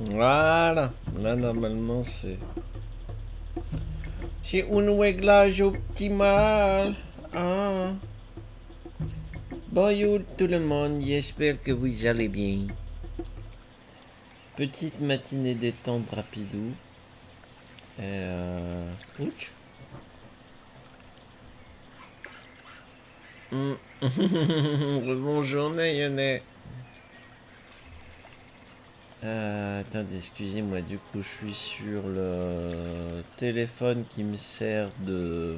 Voilà. Là, normalement, c'est... C'est un réglage optimal. Ah. Bonjour tout le monde, j'espère que vous allez bien. Petite matinée détente rapidou. Euh... Ouch. Mm. Bonjour Nayane. Euh, attendez, excusez-moi, du coup je suis sur le téléphone qui me sert de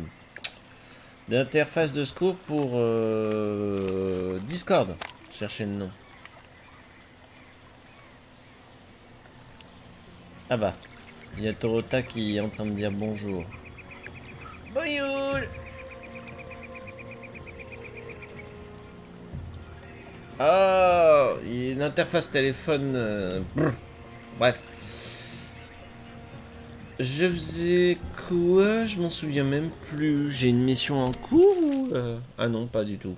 d'interface de secours pour euh, Discord. Cherchez le nom. Ah bah, il y a Torota qui est en train de dire bonjour. Bonjour Oh, il y a une interface téléphone. euh. Bref. Je faisais quoi? Je m'en souviens même plus. J'ai une mission en cours ou euh, Ah non, pas du tout.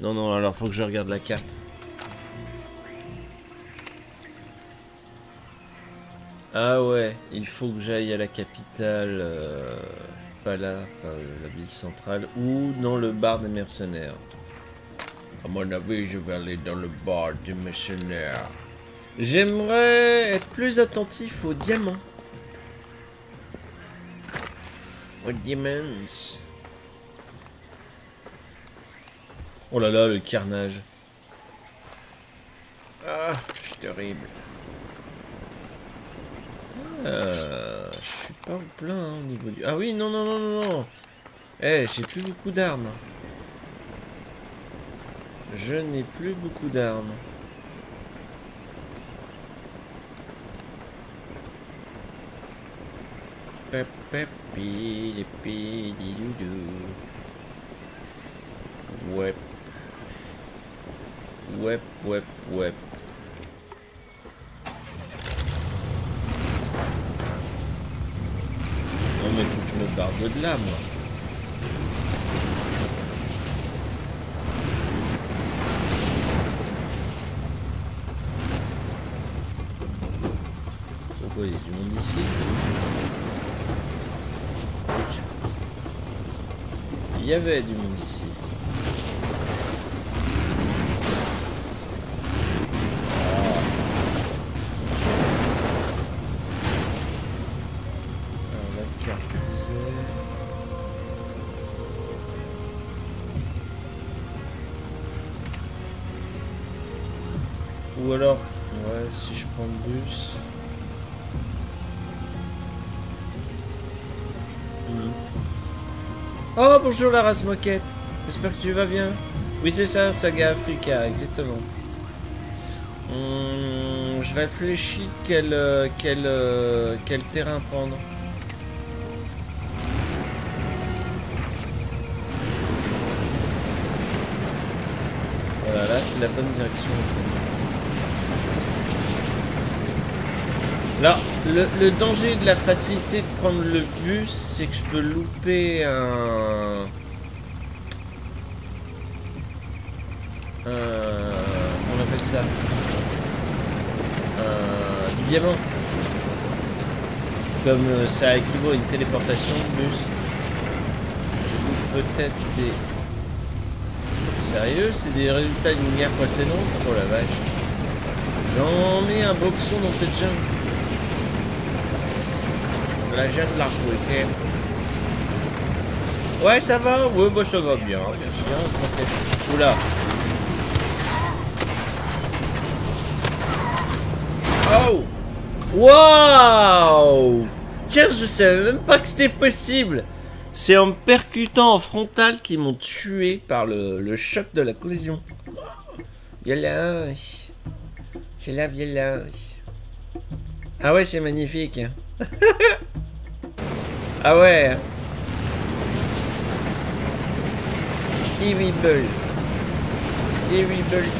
Non, non, alors faut que je regarde la carte. Ah ouais, il faut que j'aille à la capitale, euh, pas là, enfin, la ville centrale, ou dans le bar des mercenaires. À mon avis, je vais aller dans le bar des mercenaires. J'aimerais être plus attentif aux diamants. Aux diamonds. Oh là là, le carnage. Ah, c'est terrible. Ah, je suis pas en plein hein, au niveau du... Ah oui, non, non, non, non, non. Eh, j'ai plus beaucoup d'armes. Je n'ai plus beaucoup d'armes. Ouais. Ouais, ouais, ouais. Non mais faut que je me barre de là, moi. Pourquoi il y a du monde ici Il y avait du monde ici. Bonjour la race moquette. J'espère que tu vas bien. Oui, c'est ça, Saga Africa, exactement. Hmm, je réfléchis quel, euh, quel, euh, quel terrain prendre. Voilà, là, c'est la bonne direction. Là, le, danger de la facilité de prendre le bus, c'est que je peux louper un... un... On appelle ça un, Du diamant. Comme euh, ça équivaut à une téléportation de bus. Je loupe peut-être des... Sérieux C'est des résultats d'une guerre précédente? Oh la vache. J'en ai un boxon dans cette jungle. La jette la fouetter. Ouais, ça va Ouais, bah ça va bien, bien sûr. Oula. Oh Waouh Tiens, je savais même pas que c'était possible C'est en me percutant en frontal qu'ils m'ont tué par le, choc de la collision. Violence. C'est la violence. Ah ouais, c'est magnifique. ah ouais. Terrible. Terrible, terrible.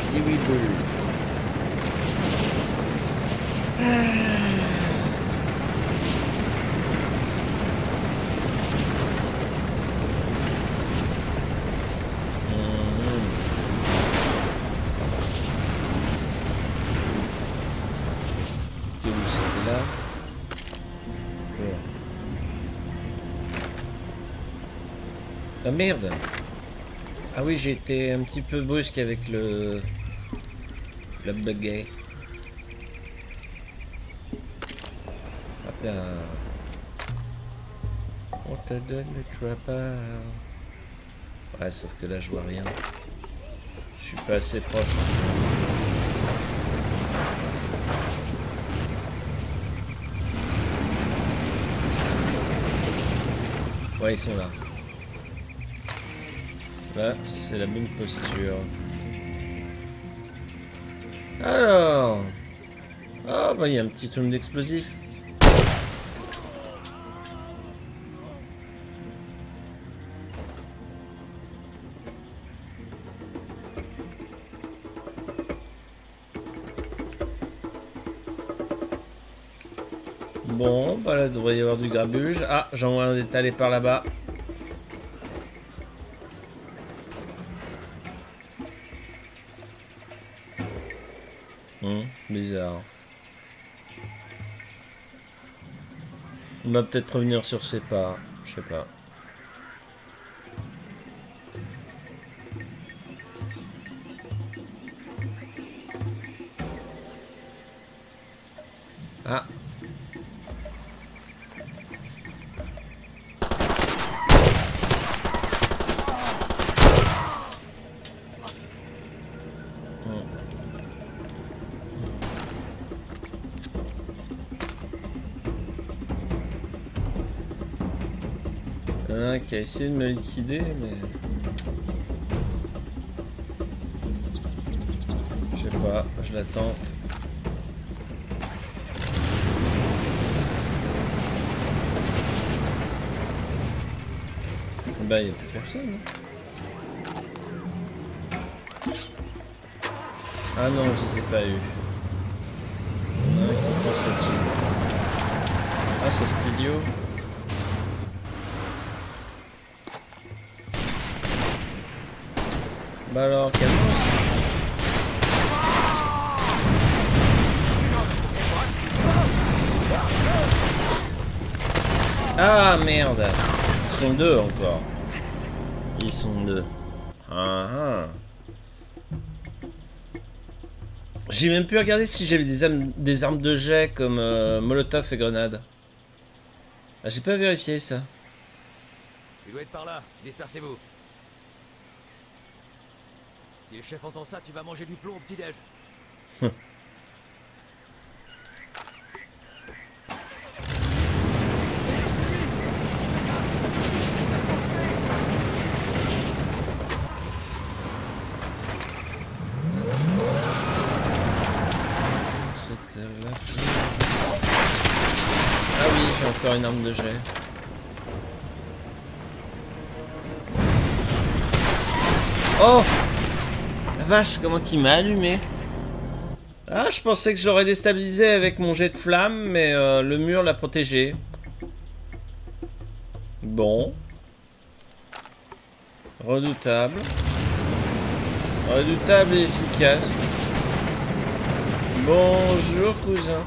C'est où Ah merde Ah oui, j'ai été un petit peu brusque avec le... La baguette. Hop là. On te donne le trapper. Ouais, sauf que là, je vois rien. Je suis pas assez proche. Ouais, ils sont là. C'est la même posture. Alors... Ah, bah il y a un petit tourne d'explosif. Bon, bah là, devrait y avoir du grabuge. Ah, j'en vois un étalé par là-bas. On va peut-être revenir sur ses pas. Je sais pas. Essayé de me liquider, mais... Je sais pas, je l'attends. Bah, il n'y a plus personne. hein. Ah non, je ai pas eu. A un qui. Ah, c'est cet idiot. Bah alors, calmos. Ah merde Ils sont deux encore. Ils sont deux. Ah ah. J'ai même pu regarder si j'avais des armes, des armes de jet comme euh, Molotov et grenade. Ah, j'ai pas vérifié ça. Il doit être par là. Dispersez-vous. Le chef entend ça, tu vas manger du plomb au petit-déj. Ah oui, j'ai encore une arme de jet. Oh vache, comment qu'il m'a allumé Ah, je pensais que je l'aurais déstabilisé avec mon jet de flamme, mais euh, le mur l'a protégé. Bon. Redoutable. Redoutable et efficace. Bonjour cousin.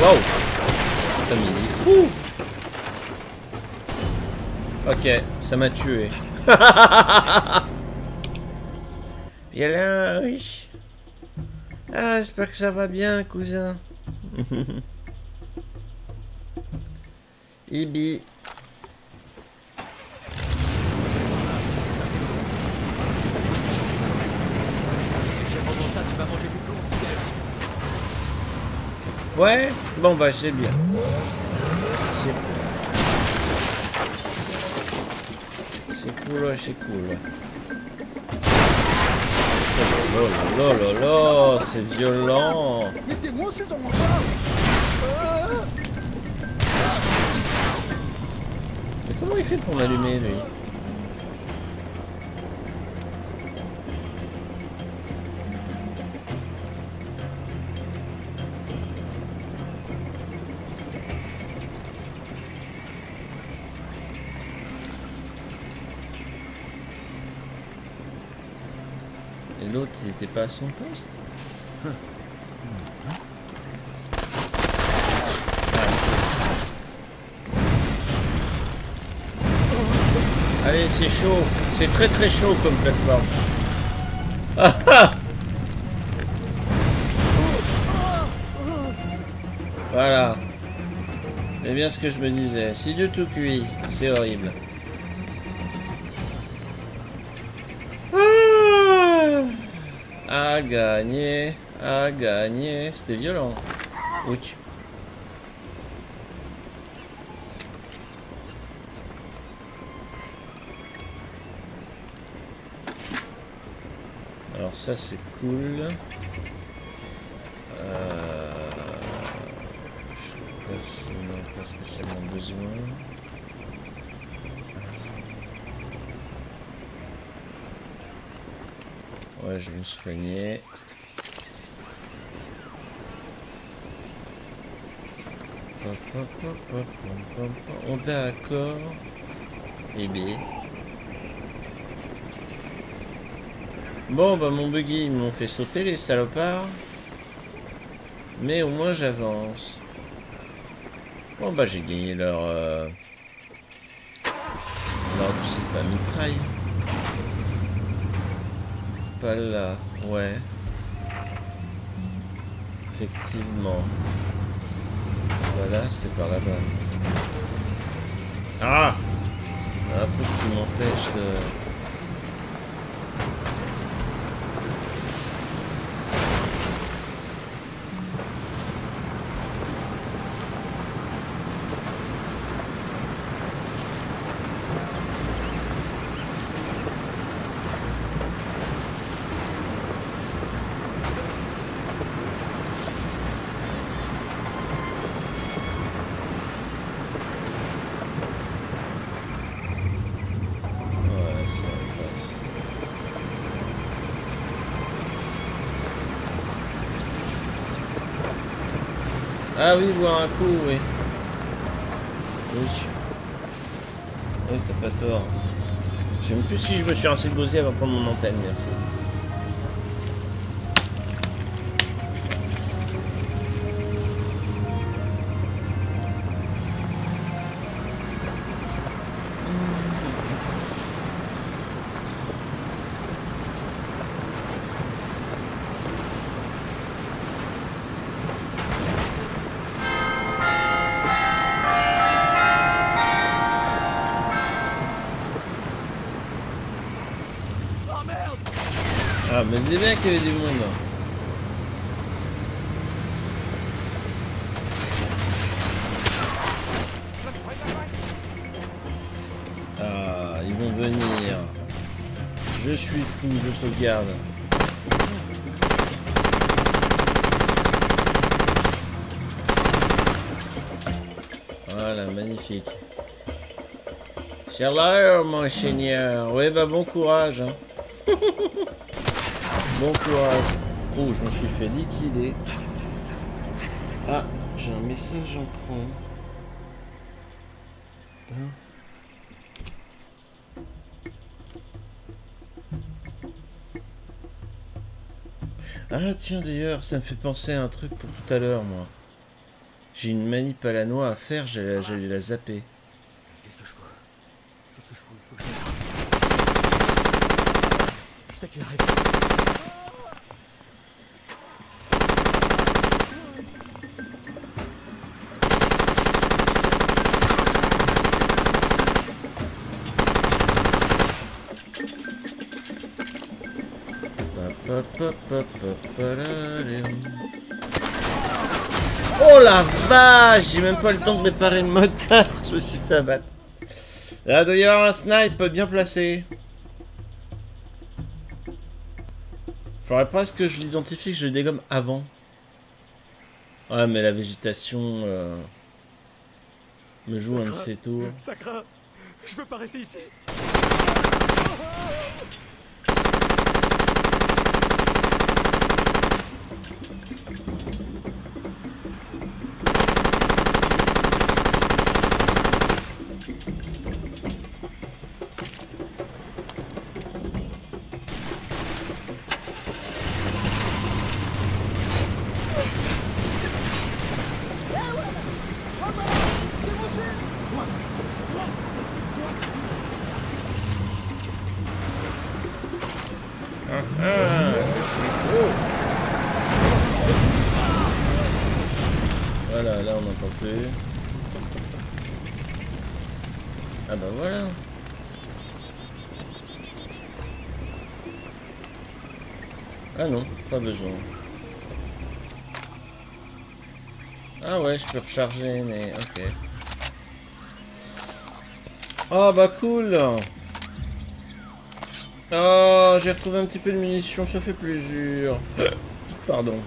Wow Putain, mais il est fou Ok, ça m'a tué. Viens là, oui. Ah, j'espère que ça va bien, cousin. Ibi. Ouais Bon bah c'est bien. C'est cool, c'est cool. Oh là là là là, c'est violent. Mais comment il fait pour m'allumer lui? n'était pas à son poste ah, Allez, c'est chaud. C'est très très chaud comme plateforme. Voilà. Eh bien ce que je me disais, c'est du tout cuit, c'est horrible. À gagner, à gagner. C'était violent. Ouch. Alors ça c'est cool. Euh... Je sais pas si on n'a pas spécialement besoin. Ouais, je vais me soigner. On d'accord. Eh bien. Bon, bah mon buggy, ils m'ont fait sauter les salopards. Mais au moins j'avance. Bon bah j'ai gagné leur... Euh... Leur, je sais pas, mitraille. Là, ouais. Effectivement. Voilà, c'est par là-bas. Ah Un truc qui m'empêche de... Ouais, ça passe. Ah oui, boire un coup, oui. Oui. T'as pas tort. Je sais même plus si je me suis assez posé avant de prendre mon antenne, merci. Disais bien qu'il y avait du monde. Ah, ils vont venir. Je suis fou, je sauvegarde. Voilà, magnifique. Sherlock, mon seigneur. Oui, bah bon courage. hein. Bon courage. Oh, je me suis fait liquider. Ah, j'ai un message en prend. Ah tiens d'ailleurs, ça me fait penser à un truc pour tout à l'heure moi. J'ai une manip à la noix à faire, j'allais la zapper. Qu'est-ce que je fous Qu'est-ce que je fous Il faut que je Je sais qu'il arrive. Oh la vache J'ai même pas le temps de réparer le moteur, je me suis fait abattre. Là, il doit y avoir un snipe bien placé. Faudrait presque que je l'identifie, que je le dégomme avant. Ouais, mais la végétation euh, me joue un de ses tours. Ça craint Je veux pas rester ici pas besoin. Ah ouais, je peux recharger, mais ok. Oh bah cool Oh, j'ai retrouvé un petit peu de munitions, ça fait plaisir. Pardon.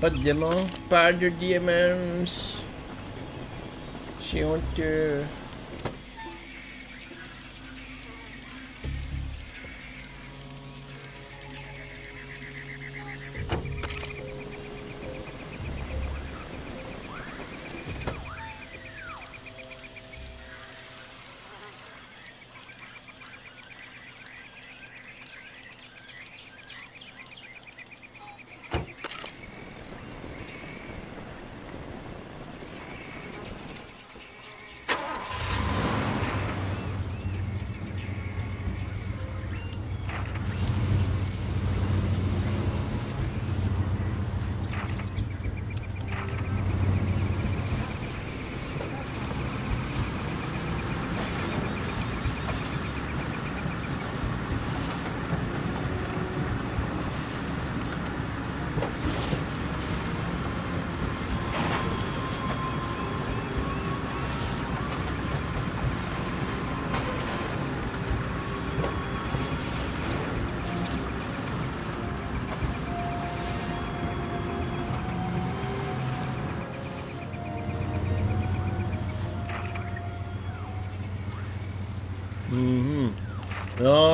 Pas de diamants Pas de diamants C'est honteux.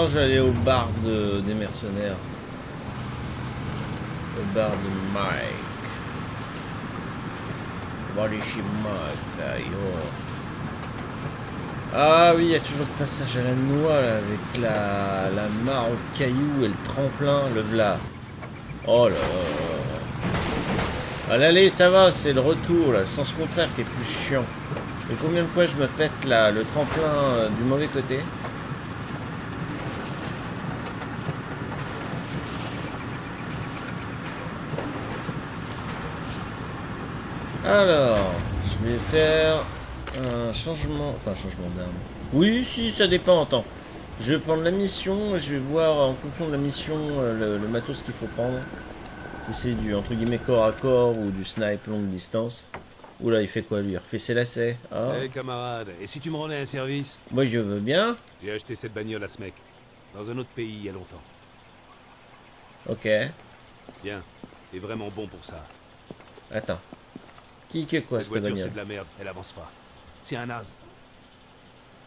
Non, j'allais au bar de- des mercenaires. Au bar de Mike. Bar de chez Mike. Ah oui, il y a toujours le passage à la noix avec la, la mare au caillou et le tremplin, le vla. Oh là là. À l'aller, ça va, c'est le retour, là, le sens contraire qui est plus chiant. Et combien de fois je me pète là, le tremplin euh, du mauvais côté? Alors, je vais faire un changement, enfin changement d'arme. Oui, si, ça dépend. Attends, je vais prendre la mission. Je vais voir en fonction de la mission euh, le, le matos qu'il faut prendre. Si c'est du entre guillemets corps à corps ou du snipe longue distance. Oula, il fait quoi lui? Il refait ses lacets. Ah, Hé camarade, et si tu me rendais un service? Moi je veux bien. J'ai acheté cette bagnole à ce mec. Dans un autre pays il y a longtemps. Ok. Bien. T'es vraiment bon pour ça. Attends. Qui que quoi cette cette voiture c'est de la merde, elle avance pas. C'est un naze.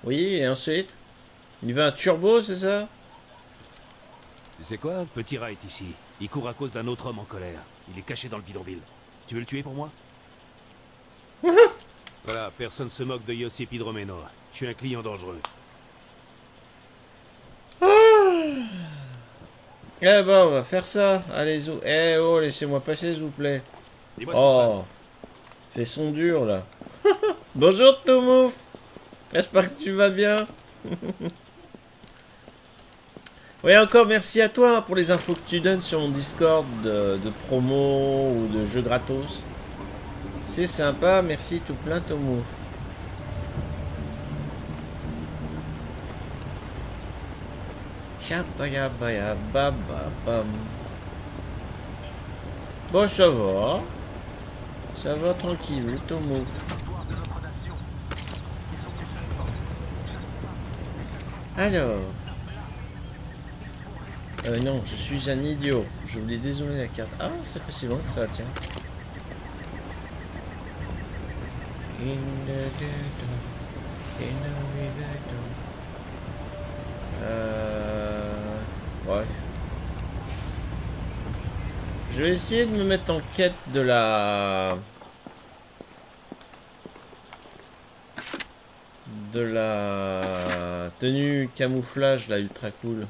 Oui, et ensuite? Il veut un turbo, c'est ça? Tu sais quoi? Petit rat est ici. Il court à cause d'un autre homme en colère. Il est caché dans le bidonville. Tu veux le tuer pour moi? Voilà, personne se moque de Yossi Pidromeno. Je suis un client dangereux. Eh ben, on va faire ça. Allez, zou. Eh oh, laissez-moi passer, s'il vous plaît. Dis-moi ce qui se Oh. Fais son dur, là. Bonjour, Tomouf. J'espère que tu vas bien. oui, encore merci à toi pour les infos que tu donnes sur mon Discord de, promo ou de jeux gratos. C'est sympa, merci tout plein, Tomouf. Chabayabaya-bababam. Bon, ça va. Ça va tranquille, Tomouf. Alors. Euh, non, je suis un idiot. Je voulais dézoomer la carte. Ah, c'est pas si loin que ça, tiens. Euh... Ouais. Je vais essayer de me mettre en quête de la... De la tenue camouflage là ultra cool.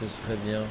Ce serait bien.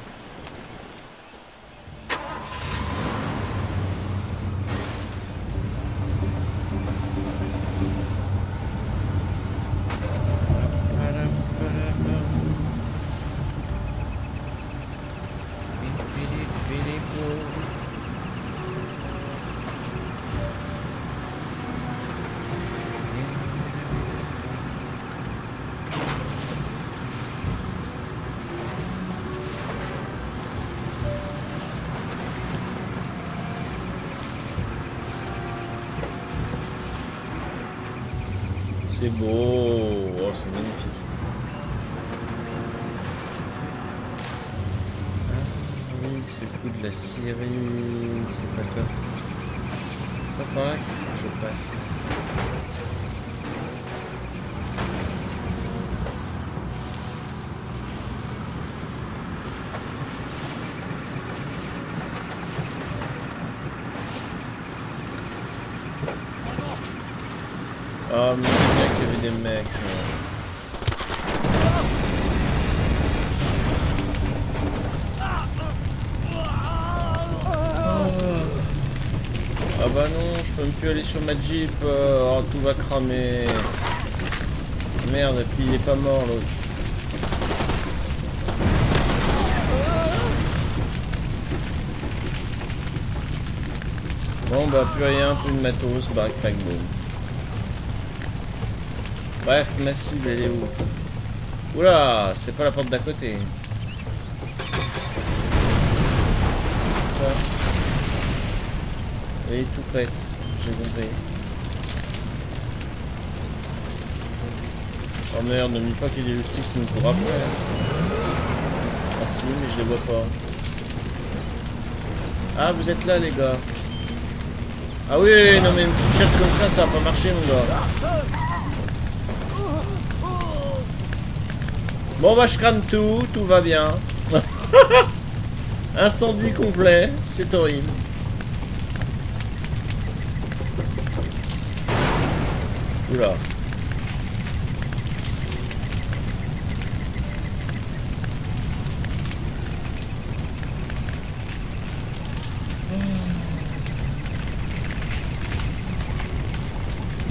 C'est beau. Oh, c'est magnifique. Ah oui, c'est le coup de la Syrie. C'est pas top. Pas par là qu'il faut que je passe. Oh, mais bien qu'il y avait Ah bah non, je peux même plus aller sur ma Jeep. euh, Oh, tout va cramer. Merde, et puis il est pas mort l'autre. Bon bah plus rien, plus de matos, backpack boom. Bref, ma cible elle est où? Oula, c'est pas la porte d'à côté. Quoi? Oui, tout près. J'ai compris. Oh merde, ne me dis pas qu'il y a des loustiques qui nous courent après. hein. Ah si, mais je les vois pas. Ah, vous êtes là les gars. Ah oui, non mais une petite chatte comme ça, ça va pas marcher mon gars. Bon bah je crame tout, tout va bien. Incendie complet, c'est horrible. Oula.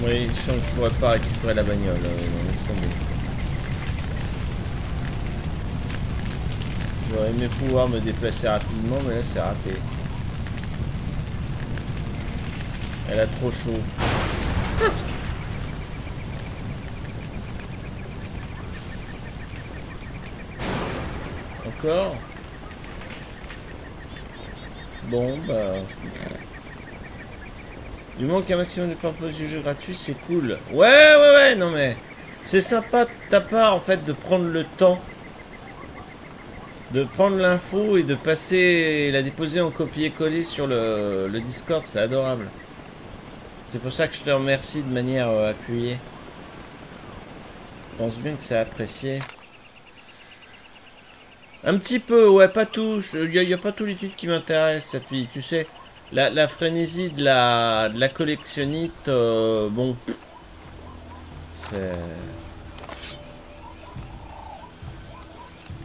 Oui, je sens que je pourrais pas récupérer la bagnole. euh, laisse tomber. J'aurais aimé pouvoir me déplacer rapidement, mais là c'est raté. Elle a trop chaud. Encore Bon, bah... Du moment qu'un maximum de purpose du jeu gratuit, c'est cool. Ouais, ouais, ouais, non mais... C'est sympa de ta part, en fait, de prendre le temps de prendre l'info et de passer la déposer en copier-coller sur le, le Discord, c'est adorable. C'est pour ça que je te remercie de manière euh, appuyée. Je pense bien que c'est apprécié. Un petit peu, ouais, pas tout. Il n'y a, pas tout l'étude qui m'intéresse. Et puis, tu sais, la, la frénésie de la, de collectionnite, euh, bon. C'est.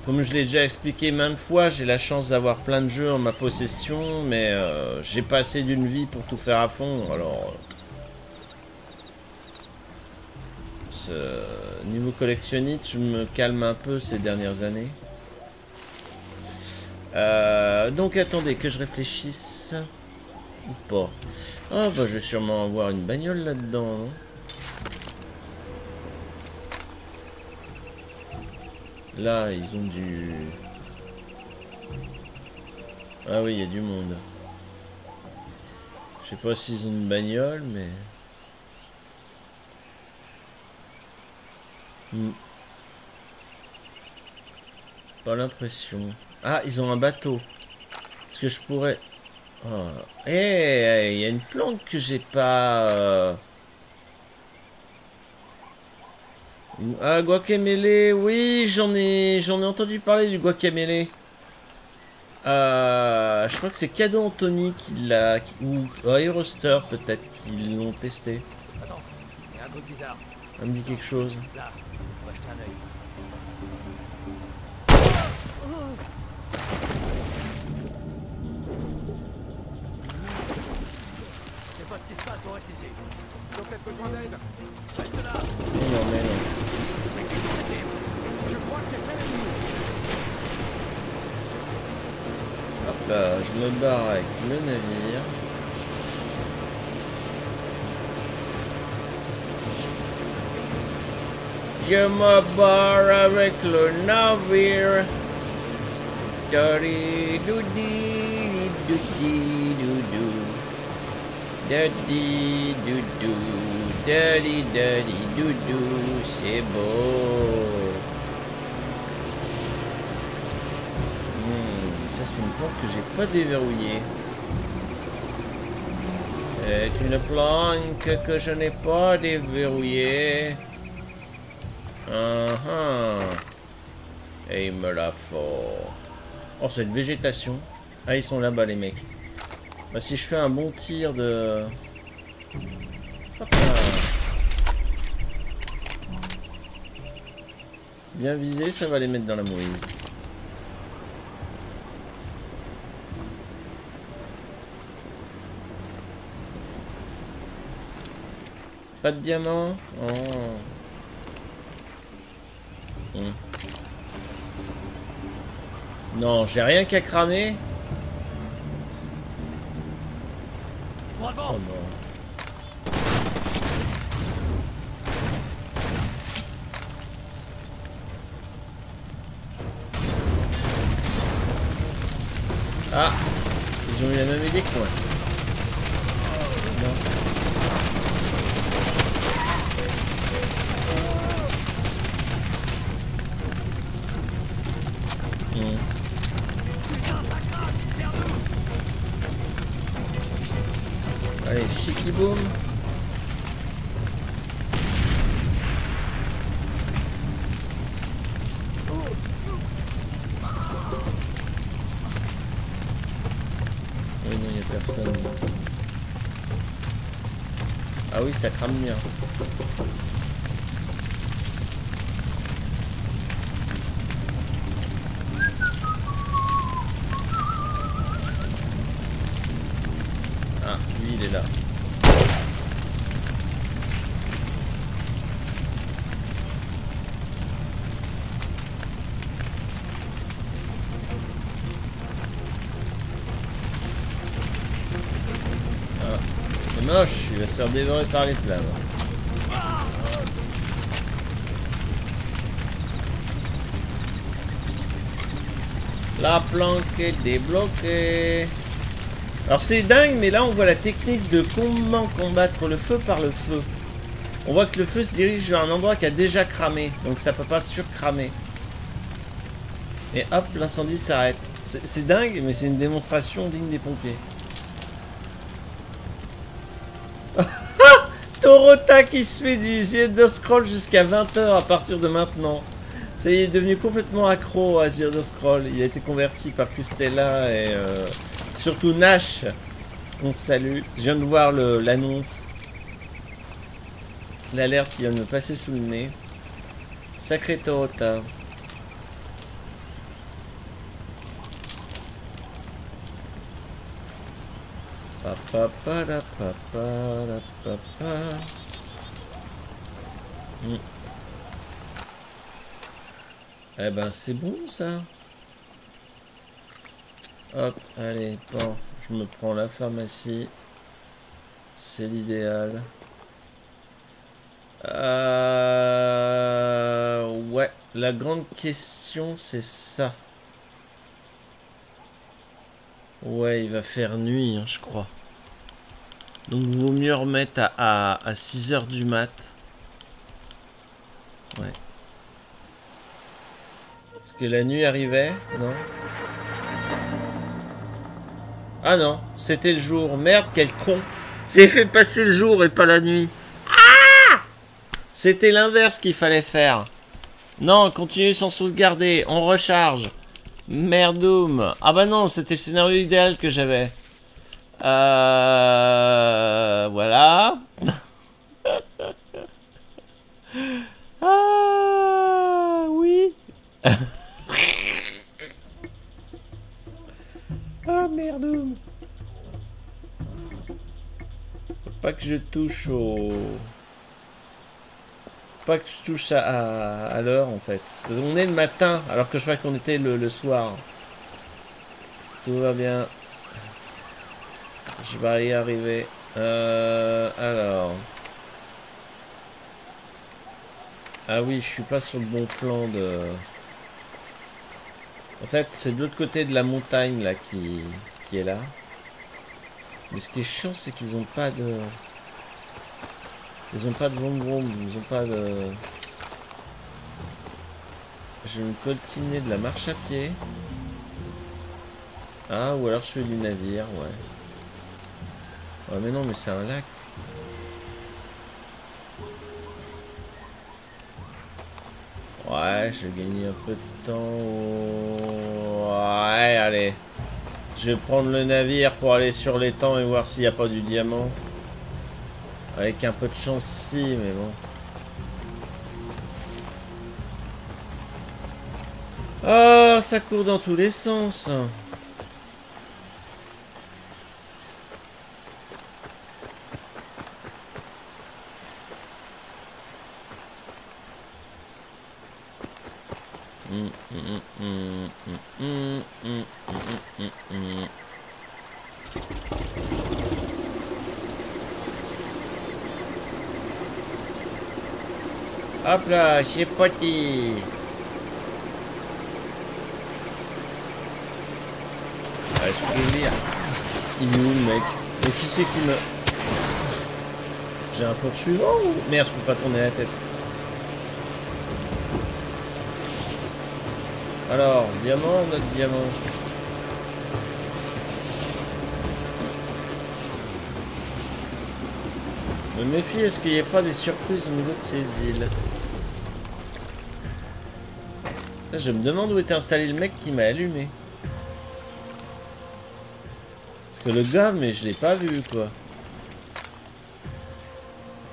Comme je l'ai déjà expliqué maintes fois, j'ai la chance d'avoir plein de jeux en ma possession, mais euh, j'ai pas assez d'une vie pour tout faire à fond, alors... euh, Ce niveau collectionnite, je me calme un peu ces dernières années. Euh, donc attendez, que je réfléchisse. Ou pas. Oh bah je vais sûrement avoir une bagnole là-dedans. non Là, ils ont du... Ah oui, il y a du monde. Je sais pas s'ils ont une bagnole, mais... Hmm. Pas l'impression. Ah, ils ont un bateau. Est-ce que je pourrais... Oh. Eh, il y a une plante que j'ai pas... euh, Ah, guacamele, oui, j'en ai, j'en ai entendu parler du guacamele. Euh, je crois que c'est Cadeau Anthony qui l'a, ou Aeroster peut-être qui l'ont testé. Attends, il y a un truc bizarre. Ça me dit quelque chose. Là, on va jeter un œil. Je sais pas ce qui se passe, on reste ici. Ils ont peut-être besoin d'aide. Reste là. Mais non, mais non. Mais qui sont ces types Je crois que t'es près d'ennemis. Hop là, je me barre avec le navire. Je me barre avec le navire. Dari doudi doudi doudou. Dadi doudou dali, dali, doudou, c'est beau. Hmm, ça, c'est une porte que j'ai pas déverrouillée. C'est une planque que je n'ai pas déverrouillée. Ah ah. Et il me la faut. Oh, c'est une végétation. Ah, ils sont là-bas, les mecs. Bah, si je fais un bon tir de... Hop là. Bien visé, ça va les mettre dans la mouise. Pas de diamant Oh. Hmm. Non, j'ai rien qu'à cramer. Oh. Ah Ils ont eu la même idée que moi. Ah oui, ça crame bien. Se faire dévorer par les flammes. La planque est débloquée. Alors c'est dingue, mais là on voit la technique de comment combattre le feu par le feu. On voit que le feu se dirige vers un endroit qui a déjà cramé, donc ça peut pas surcramer. Et hop, l'incendie s'arrête. C'est dingue, mais c'est une démonstration digne des pompiers. Torota qui se fait du Scroll jusqu'à 20h à partir de maintenant. Ça y est, il est devenu complètement accro à Zero Scroll. Il a été converti par Christella et euh, surtout Nash. On salue. Je viens de voir l'annonce. L'alerte qui vient de me passer sous le nez. Sacré Torota. Eh ben c'est bon ça. Hop, allez, bon, je me prends la pharmacie. C'est l'idéal. Euh... Ouais, la grande question c'est ça. Ouais, il va faire nuit, hein, je crois. Donc vaut mieux remettre à, à, 6h du mat. Ouais. Parce que la nuit arrivait, non Ah non, c'était le jour. Merde, quel con. J'ai fait passer le jour et pas la nuit. Ah C'était l'inverse qu'il fallait faire. Non, continue sans sauvegarder. On recharge. Merdoum. Ah bah non, c'était le scénario idéal que j'avais. Euh... Voilà. ah oui. ah merdoum. Pas que je touche au... Pas que je touche à, à, l'heure en fait. Parce qu'on est le matin alors que je crois qu'on était le, le soir. Tout va bien. Je vais y arriver. Euh, alors. Ah oui, je suis pas sur le bon flanc de... En fait, c'est de l'autre côté de la montagne là qui, qui est là. Mais ce qui est chiant, c'est qu'ils ont pas de... Ils ont pas de vroom, ils ont pas de... Je vais me coltiner de la marche à pied. Ah, ou alors je fais du navire, ouais. Ouais, mais non, mais c'est un lac. Ouais, je vais gagner un peu de temps. Ouais, allez. Je vais prendre le navire pour aller sur l'étang et voir s'il n'y a pas du diamant. Avec un peu de chance, si, mais bon. Ah, ça court dans tous les sens. Hop là, parti. Allez, je peux Il est où le mec? Mais qui c'est qui me... J'ai un poursuivant ou... Merde, je peux pas tourner la tête. Alors, diamant, notre diamant. Me méfie, est-ce qu'il n'y a pas des surprises au niveau de ces îles? Je me demande où était installé le mec qui m'a allumé. Parce que le gars, mais je l'ai pas vu, quoi.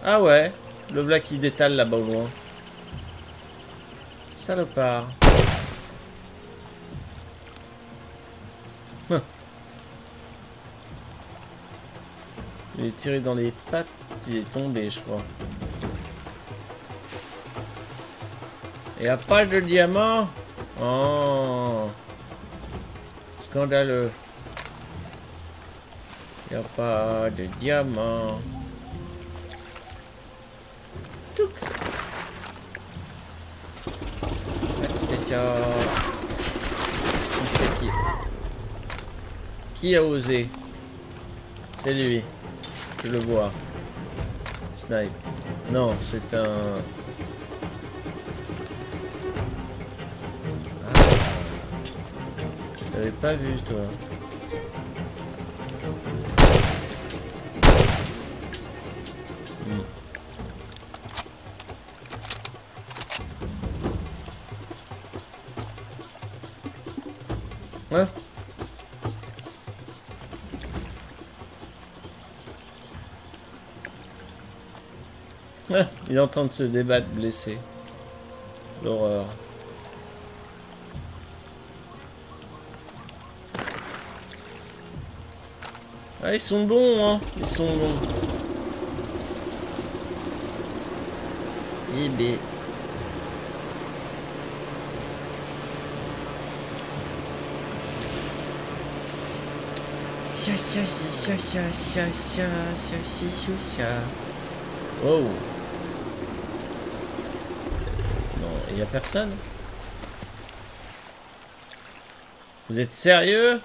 Ah ouais, le black qui détale là-bas au loin. Salopard. Il est tiré dans les pattes, il est tombé, je crois. N'y a pas de diamant Oh Scandaleux. Il a pas de diamant. Touc. Qui c'est qui? Qui a osé? C'est lui. Je le vois. Snipe. Non, c'est un... Ah. J'avais pas vu, toi. Il est en train de se débattre blessé. L'horreur. Ah, ils sont bons, hein. Ils sont bons. Cha cha y a personne Vous êtes sérieux?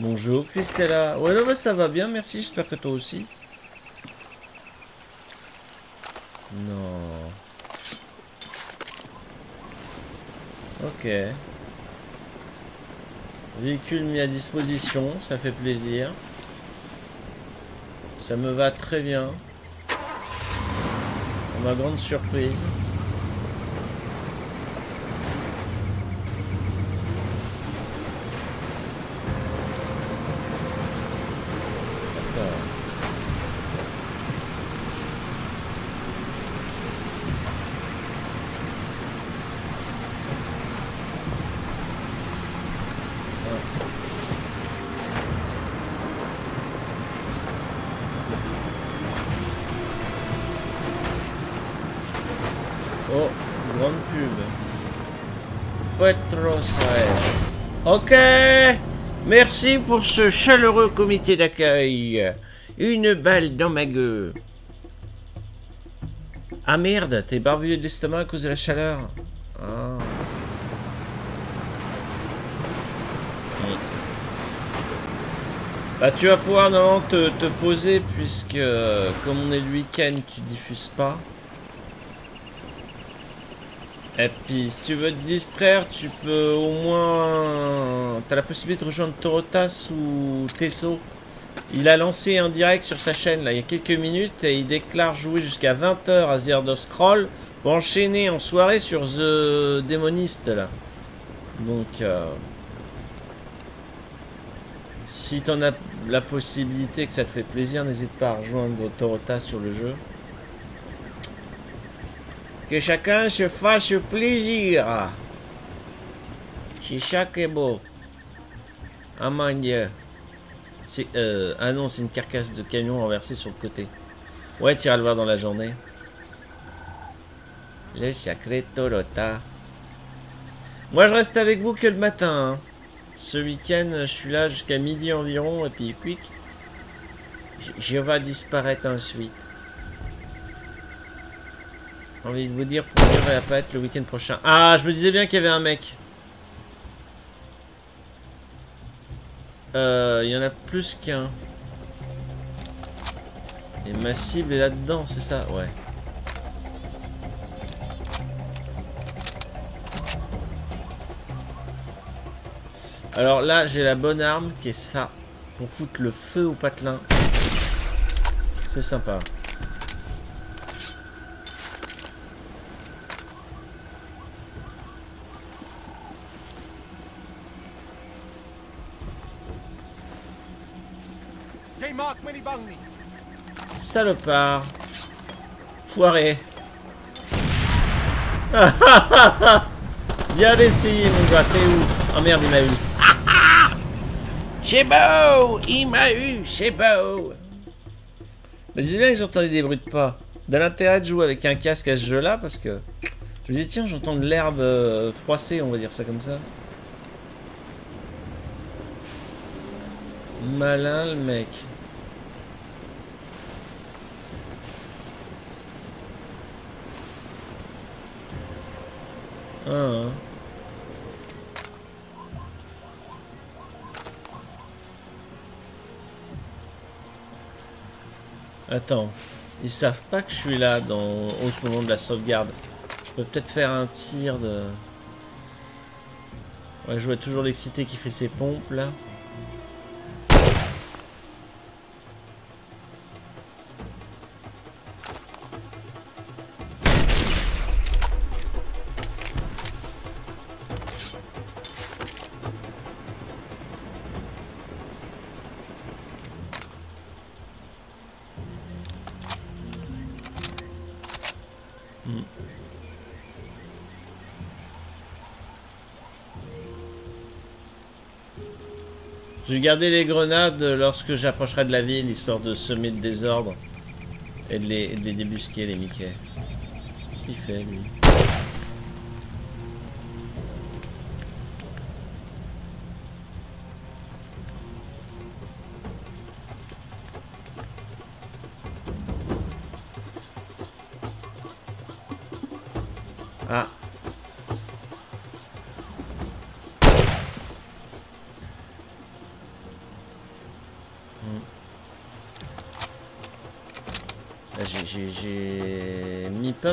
Bonjour Christella. Ouais, là, ça va bien, merci. J'espère que toi aussi. Non. Ok. Véhicule mis à disposition, ça fait plaisir. Ça me va très bien. À ma grande surprise. Merci pour ce chaleureux comité d'accueil. Une balle dans ma gueule. Ah merde, t'es barbu de l'estomac à cause de la chaleur. Ah. Bah tu vas pouvoir normalement te, te poser puisque euh, comme on est le week-end tu diffuses pas. Et puis si tu veux te distraire tu peux au moins... T'as la possibilité de rejoindre Torotas ou Tesso. Il a lancé un direct sur sa chaîne là il y a quelques minutes et il déclare jouer jusqu'à 20h à Elder Scroll pour enchaîner en soirée sur The Démoniste là. Donc euh, si t'en as la possibilité que ça te fait plaisir, n'hésite pas à rejoindre Torota sur le jeu. Que chacun se fasse plaisir. Ça qui est. Ah euh, ah non, c'est une carcasse de camion renversée sur le côté. Ouais, tu iras le voir dans la journée. Le sacré Torota. Moi, je reste avec vous que le matin. hein. Ce week-end, je suis là jusqu'à midi environ, et puis quick. Je- vais disparaître ensuite. J'ai envie de vous dire pour venir va pas être le week-end prochain. Ah, je me disais bien qu'il y avait un mec. Euh, il y en a plus qu'un. Et ma cible est là-dedans, c'est ça Ouais. Alors là, j'ai la bonne arme qui est ça. Pour foutre le feu au patelin. C'est sympa. Salopard. Foiré. Bien essayé, mon gars. T'es où? Oh merde, il m'a eu. C'est beau Il m'a eu, c'est beau Me disais bien que j'entendais des bruits de pas. Dans l'intérêt de jouer avec un casque à ce jeu-là, parce que... Je me disais, tiens, j'entends de l'herbe euh, froissée, on va dire ça comme ça. Malin, le mec. Ah. Attends, ils savent pas que je suis là dans au moment de la sauvegarde. Je peux peut-être faire un tir de. Ouais, je vois toujours l'excité qui fait ses pompes là. Vais garder les grenades lorsque j'approcherai de la ville, histoire de semer le désordre et de les, de les débusquer, les Mickey. Qu'est-ce qu'il fait, lui?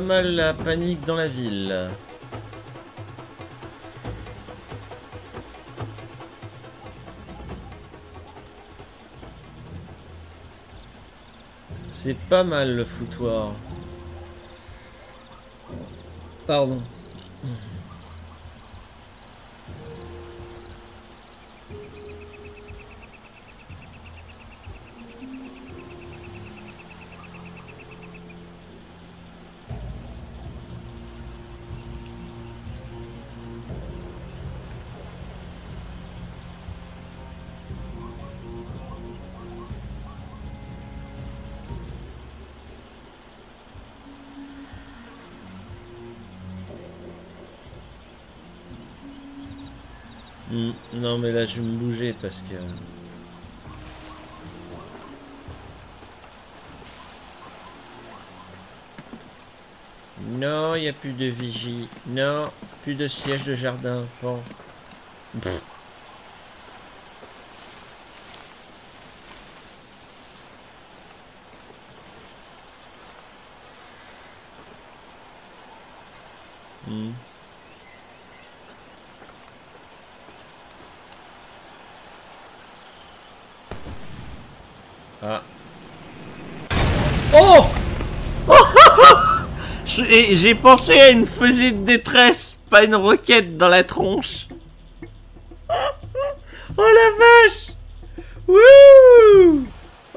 Mal la panique dans la ville. C'est pas mal le foutoir. Pardon. Parce que... Non, il n'y a plus de vigie. Non, plus de siège de jardin. Bon. Ah. Oh et J'ai pensé à une fusée de détresse, pas une roquette dans la tronche. Oh la vache Wouh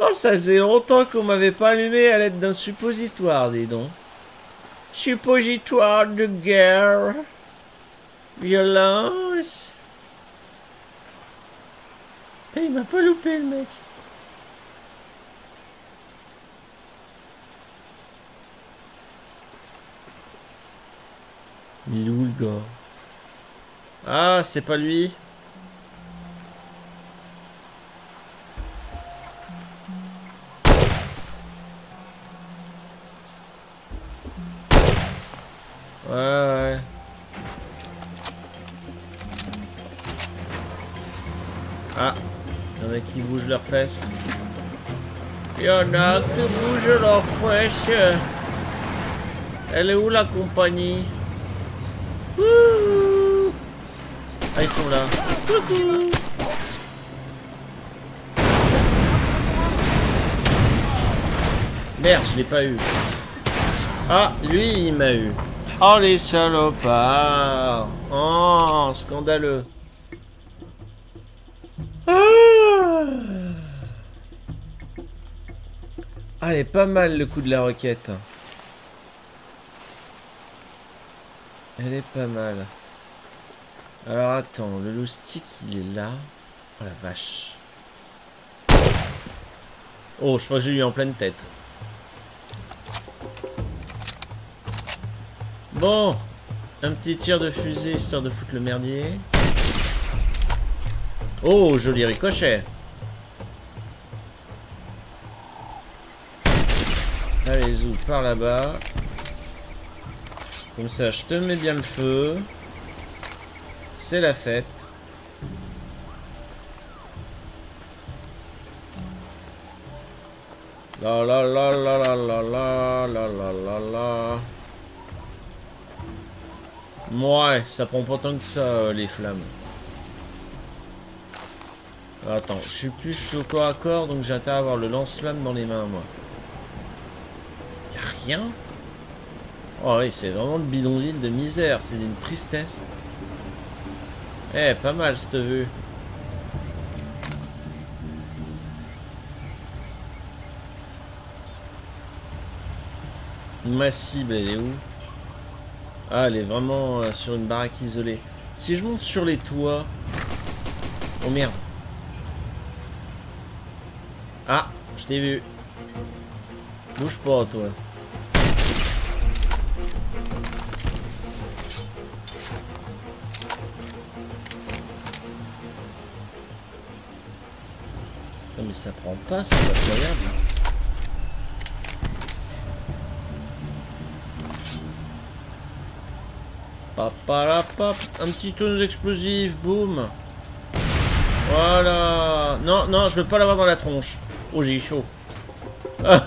Oh, ça faisait longtemps qu'on m'avait pas allumé à l'aide d'un suppositoire, dis donc. Suppositoire de guerre. Violence. Putain, il m'a pas loupé, le mec. Il est où, le gars? Ah, c'est pas lui Ouais. Ah, il y en a qui bougent leurs fesses. Il y en a qui bougent leurs fesses. Elle est où la compagnie? Ah, ils sont là. Merde, je l'ai pas eu. Ah, lui, il m'a eu. Oh, les salopards Oh, scandaleux Ah Ah, elle est pas mal, le coup de la roquette. Elle est pas mal. Alors, attends, le loustic, il est là. Oh, la vache. Oh, je crois que j'ai eu en pleine tête. Bon, un petit tir de fusée histoire de foutre le merdier. Oh, joli ricochet. Allez, zou, par là-bas. Comme ça, je te mets bien le feu. C'est la fête. La la la la la la la la la la. Ouais, ça prend pas tant que ça, euh, les flammes. Attends, je suis plus au corps à corps, donc intérêt à avoir le lance-flamme dans les mains, moi. Y'a rien? Oh oui, c'est vraiment le bidonville de misère, c'est d'une tristesse. Eh, pas mal cette vue. Ma cible, elle est où? Ah, elle est vraiment euh, sur une baraque isolée. Si je monte sur les toits... Oh merde. Ah, je t'ai vu. Bouge pas, toi. Mais ça prend pas, c'est incroyable. Un petit tonneau d'explosif, boum. Voilà. Non, non, je veux pas l'avoir dans la tronche. Oh, j'ai chaud. Ouais,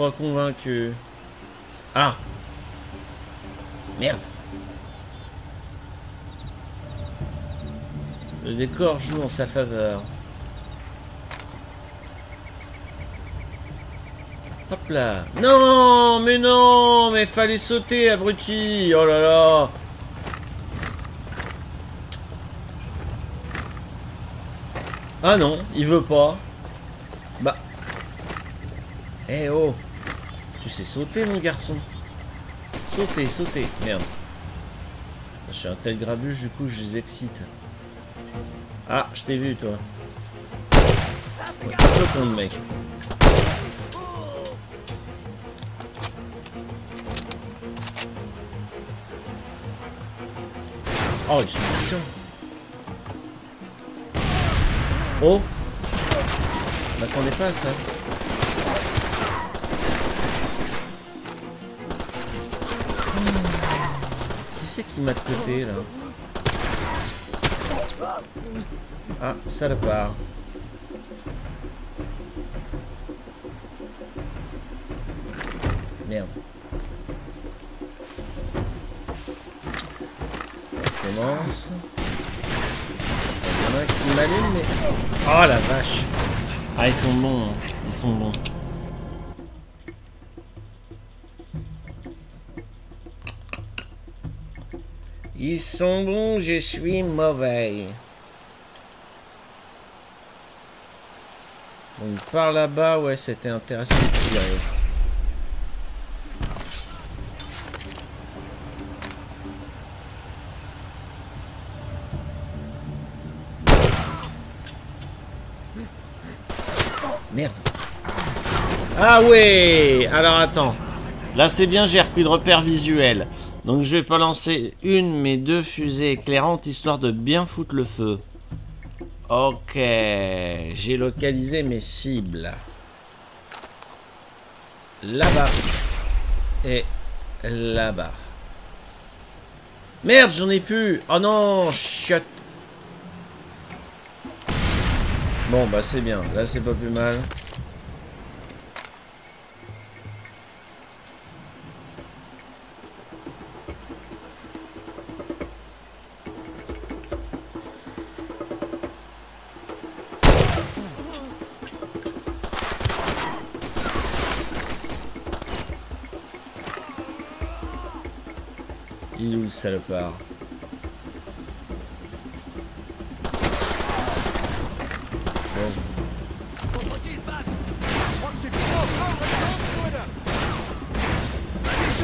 pas convaincu. Ah Merde Le décor joue en sa faveur. Hop là. Non, mais non, mais fallait sauter, abruti. Oh là là. Ah non, il veut pas. Bah. Eh oh. Sais sauter, mon garçon. Sauter, sauter. Merde. Je suis un tel grabuge, du coup, je les excite. Ah, je t'ai vu, toi. Ouais, con, le mec. Oh, ils sont chiants. Oh Je m'attendais pas à ça. C'est qui m'a de côté là Ah, salopard. Merde. On commence. Il y en a qui m'allument, mais. Oh la vache! Ah, ils sont bons, hein. ils sont bons. Ils sont bons, je suis mauvais. Donc par là-bas, ouais, c'était intéressant de. Merde. Ah ouais Alors attends. Là c'est bien, j'ai repris le repère visuel. Donc je vais pas lancer une mais deux fusées éclairantes histoire de bien foutre le feu. Ok, j'ai localisé mes cibles. Là-bas. Et là-bas. Merde, j'en ai plus. Oh non, chiotte. Bon, bah c'est bien. Là, c'est pas plus mal.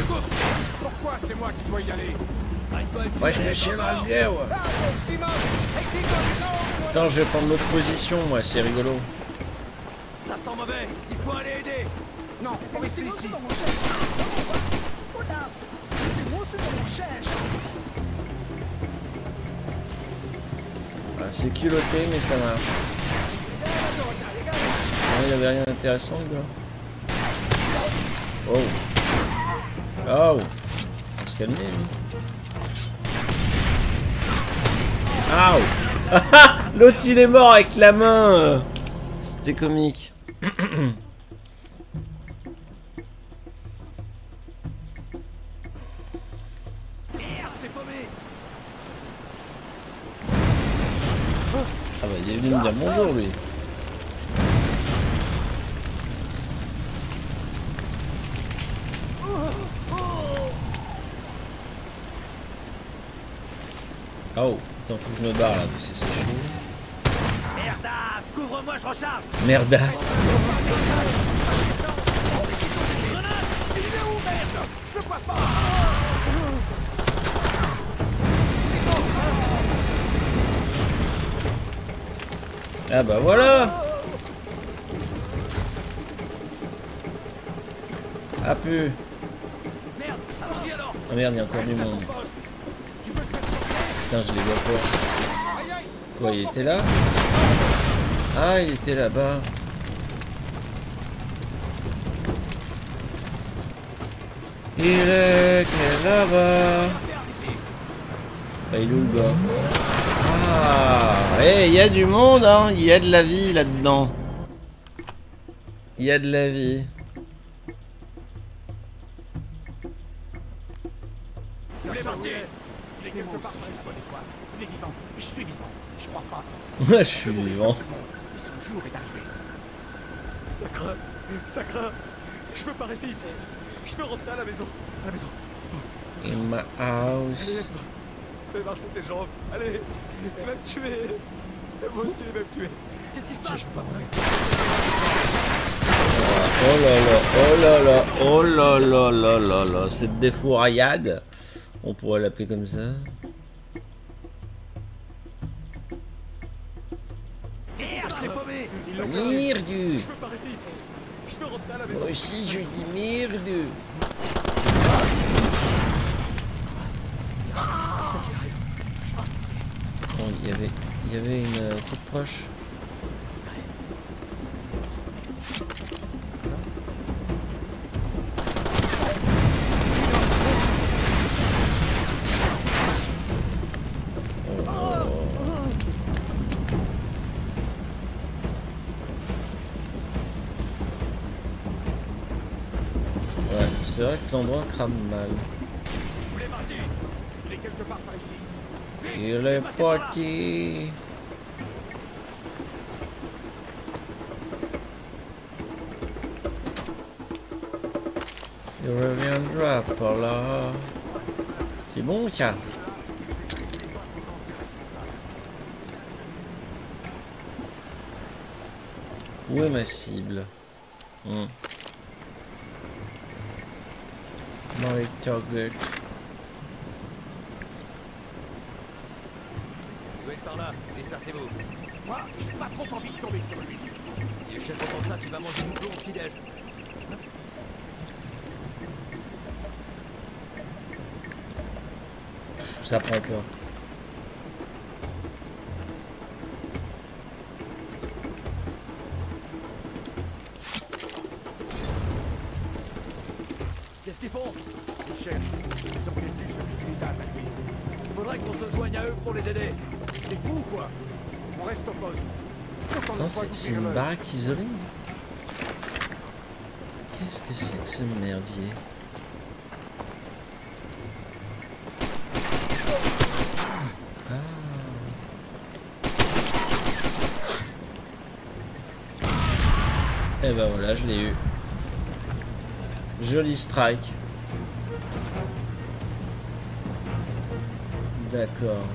Cours. Pourquoi c'est moi qui dois y aller Ouais, je me chie dans le ouais. Attends, je vais prendre l'autre position, moi, c'est rigolo. Ça sent mauvais. Il faut aller aider. Non, faut rester ici. Ah, c'est culotté, mais ça marche. Non, il y avait rien d'intéressant, gars. Oh. Oh. On se calmer, lui. L'autre, il est mort avec la main. C'était comique. Que je me barre là, parce que c'est chaud. Merdasse, couvre-moi, je recharge. Merdasse. Ah bah voilà Ah pu Merde, allons-y alors. Ah merde, il y a encore du monde. Poste. Tu veux que je te Putain, je les vois pas. Quoi, il était là Ah, il était là-bas. Il est là-bas. Ah, il est où le gars Ah, eh, il y a du monde, hein. Il y a de la vie là-dedans. Il y a de la vie. Je suis vivant. Son jour est arrivé. Ça craint. Ça craint. Je veux pas rester ici. Je veux rentrer à la maison. À la maison. In my house. Allez, lève-toi. Fais marcher tes jambes. Allez. Il va me tuer. Moi, tu vas me tuer. Qu'est-ce qui se passe? Je veux pas mourir. Oh là là, oh là là, oh là là là là là, cette défouraillade, on pourrait l'appeler comme ça. Maison. Moi aussi je dis merde Bon, il y avait, il y avait une euh, toute proche. L'endroit crame Il est parti. Il reviendra par là. C'est bon ça? Où est ma cible? Hmm. My target. Êtes par là, dispersez-vous. Moi, j'ai pas trop envie de tomber sur lui. Si le chef entend ça, tu vas manger une plomb au petit-déj. Ça prend pas. C'est une baraque isolée. Qu'est-ce que c'est que ce merdier? Ah. Et ben voilà, je l'ai eu. Joli strike. D'accord.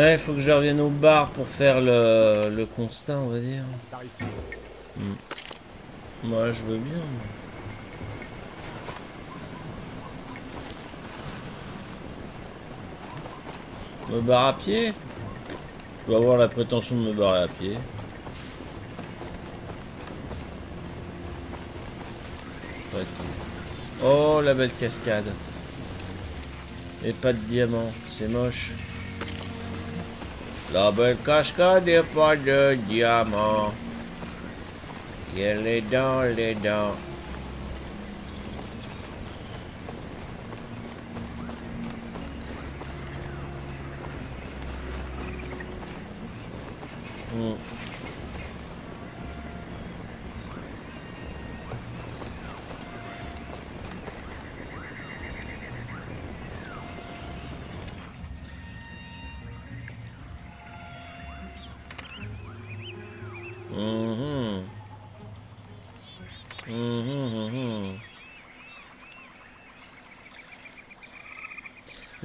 Ouais, faut que je revienne au bar pour faire le, le constat, on va dire. Ici. Moi, je veux bien. Me barre à pied? Je dois avoir la prétention de me barrer à pied. Oh, la belle cascade. Et pas de diamant, c'est moche. La belle cascade et pas de diamant. Elle est dans les dents.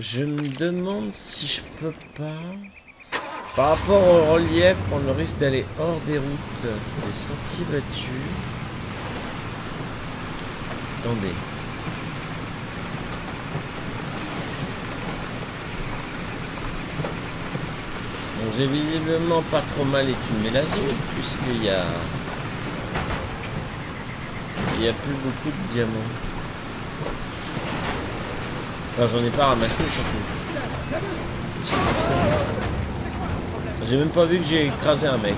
Je me demande si je peux pas, par rapport au relief, prendre le risque d'aller hors des routes, des sentiers battus. Attendez. Bon, j'ai visiblement pas trop mal écumé la zone, puisqu'il y a... Il n'y a plus beaucoup de diamants. J'en ai pas ramassé surtout. J'ai même pas vu que j'ai écrasé un mec.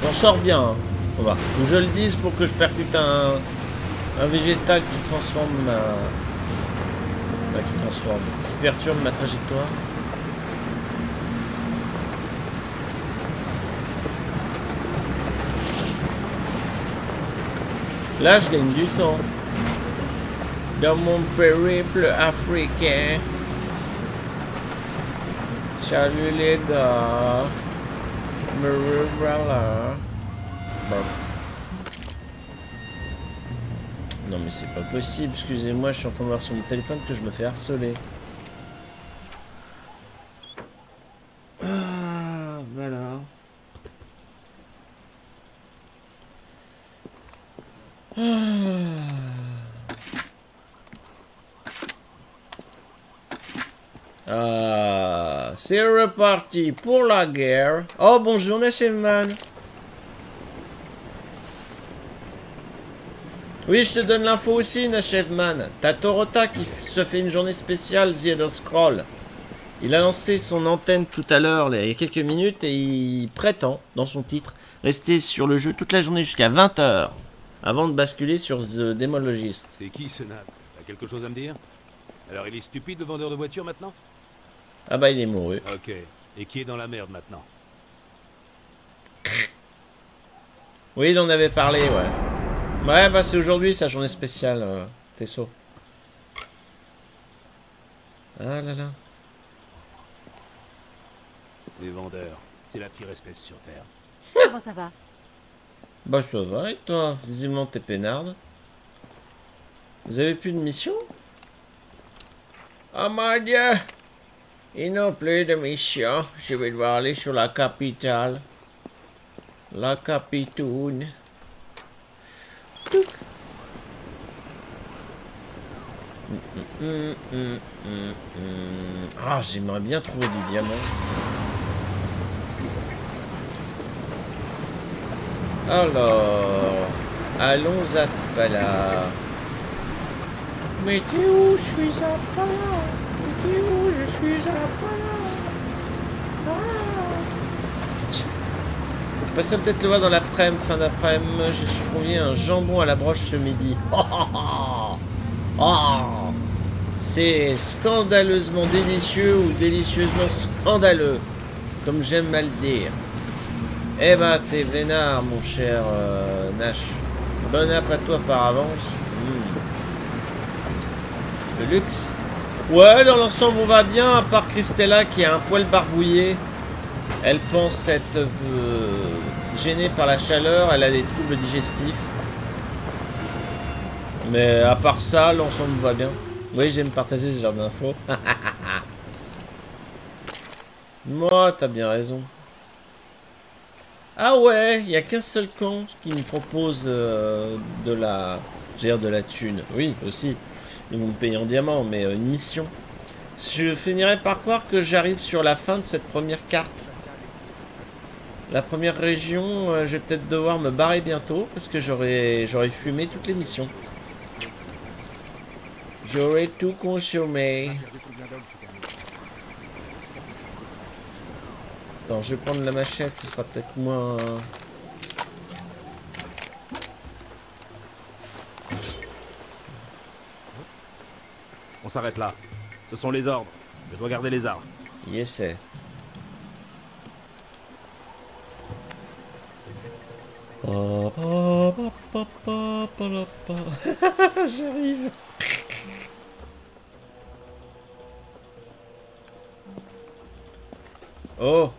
J'en sors bien. hein. Faut que je le dise pour que je percute un, un végétal qui transforme ma. Pas qui transforme. Qui perturbe ma trajectoire. Là, je gagne du temps. Dans mon périple africain. Salut les gars. Me revoilà. Non mais c'est pas possible, excusez-moi, je suis en train de voir sur mon téléphone que je me fais harceler. Ah, voilà. Ah. ah c'est reparti pour la guerre. Oh bonjour Nasselman. Oui, je te donne l'info aussi, Nashevman. T'as Torota qui se fait une journée spéciale The Elder Scroll. Il a lancé son antenne tout à l'heure, il y a quelques minutes, et il prétend, dans son titre, rester sur le jeu toute la journée jusqu'à 20h, avant de basculer sur The Demologist. C'est qui ce nappe T'as quelque chose à me dire? Alors il est stupide le vendeur de voitures maintenant? Ah bah il est mouru. Ok. Et qui est dans la merde maintenant? Oui, il en avait parlé, ouais. Ouais, bah c'est aujourd'hui sa journée spéciale, euh, Tesso. Ah là là. Les vendeurs. C'est la pire espèce sur Terre. Comment ça va? Bah ça va et toi? Visiblement t'es peinarde. Vous avez plus de mission? Oh mon dieu Ils n'ont plus de mission. Je vais devoir aller sur la capitale. La capitoune. Touc. Mm, mm, mm, mm, mm. Ah, j'aimerais bien trouver du diamant. Alors, allons à Pala. Mais t'es où Je suis à Pala. Mais t'es où Je suis à Pala. Ah. Passerai peut-être le voir dans l'après-midi, fin d'après-midi. Je suis convié un jambon à la broche ce midi. Oh, oh. C'est scandaleusement délicieux ou délicieusement scandaleux, comme j'aime le dire. Eh ben, t'es vénard, mon cher euh, Nash. Bon app à toi par avance. Hmm. Le luxe. Ouais, dans l'ensemble, on va bien, à part Christella qui a un poil barbouillé. Elle pense être euh, gênée par la chaleur, elle a des troubles digestifs. Mais à part ça, l'ensemble va bien. Oui, j'aime partager ce genre d'infos. Moi, t'as bien raison. Ah ouais, il n'y a qu'un seul camp qui me propose euh, de la... Gère de la thune. Oui, aussi. Ils vont me payer en diamant, mais euh, une mission. Je finirai par croire que j'arrive sur la fin de cette première carte. La première région, euh, je vais peut-être devoir me barrer bientôt, parce que j'aurais fumé toutes les missions. J'aurais tout consommé. Attends, je vais prendre la machette, ce sera peut-être moins... On s'arrête là. Ce sont les ordres. Je dois garder les armes. Yes, c'est. J'arrive. Oh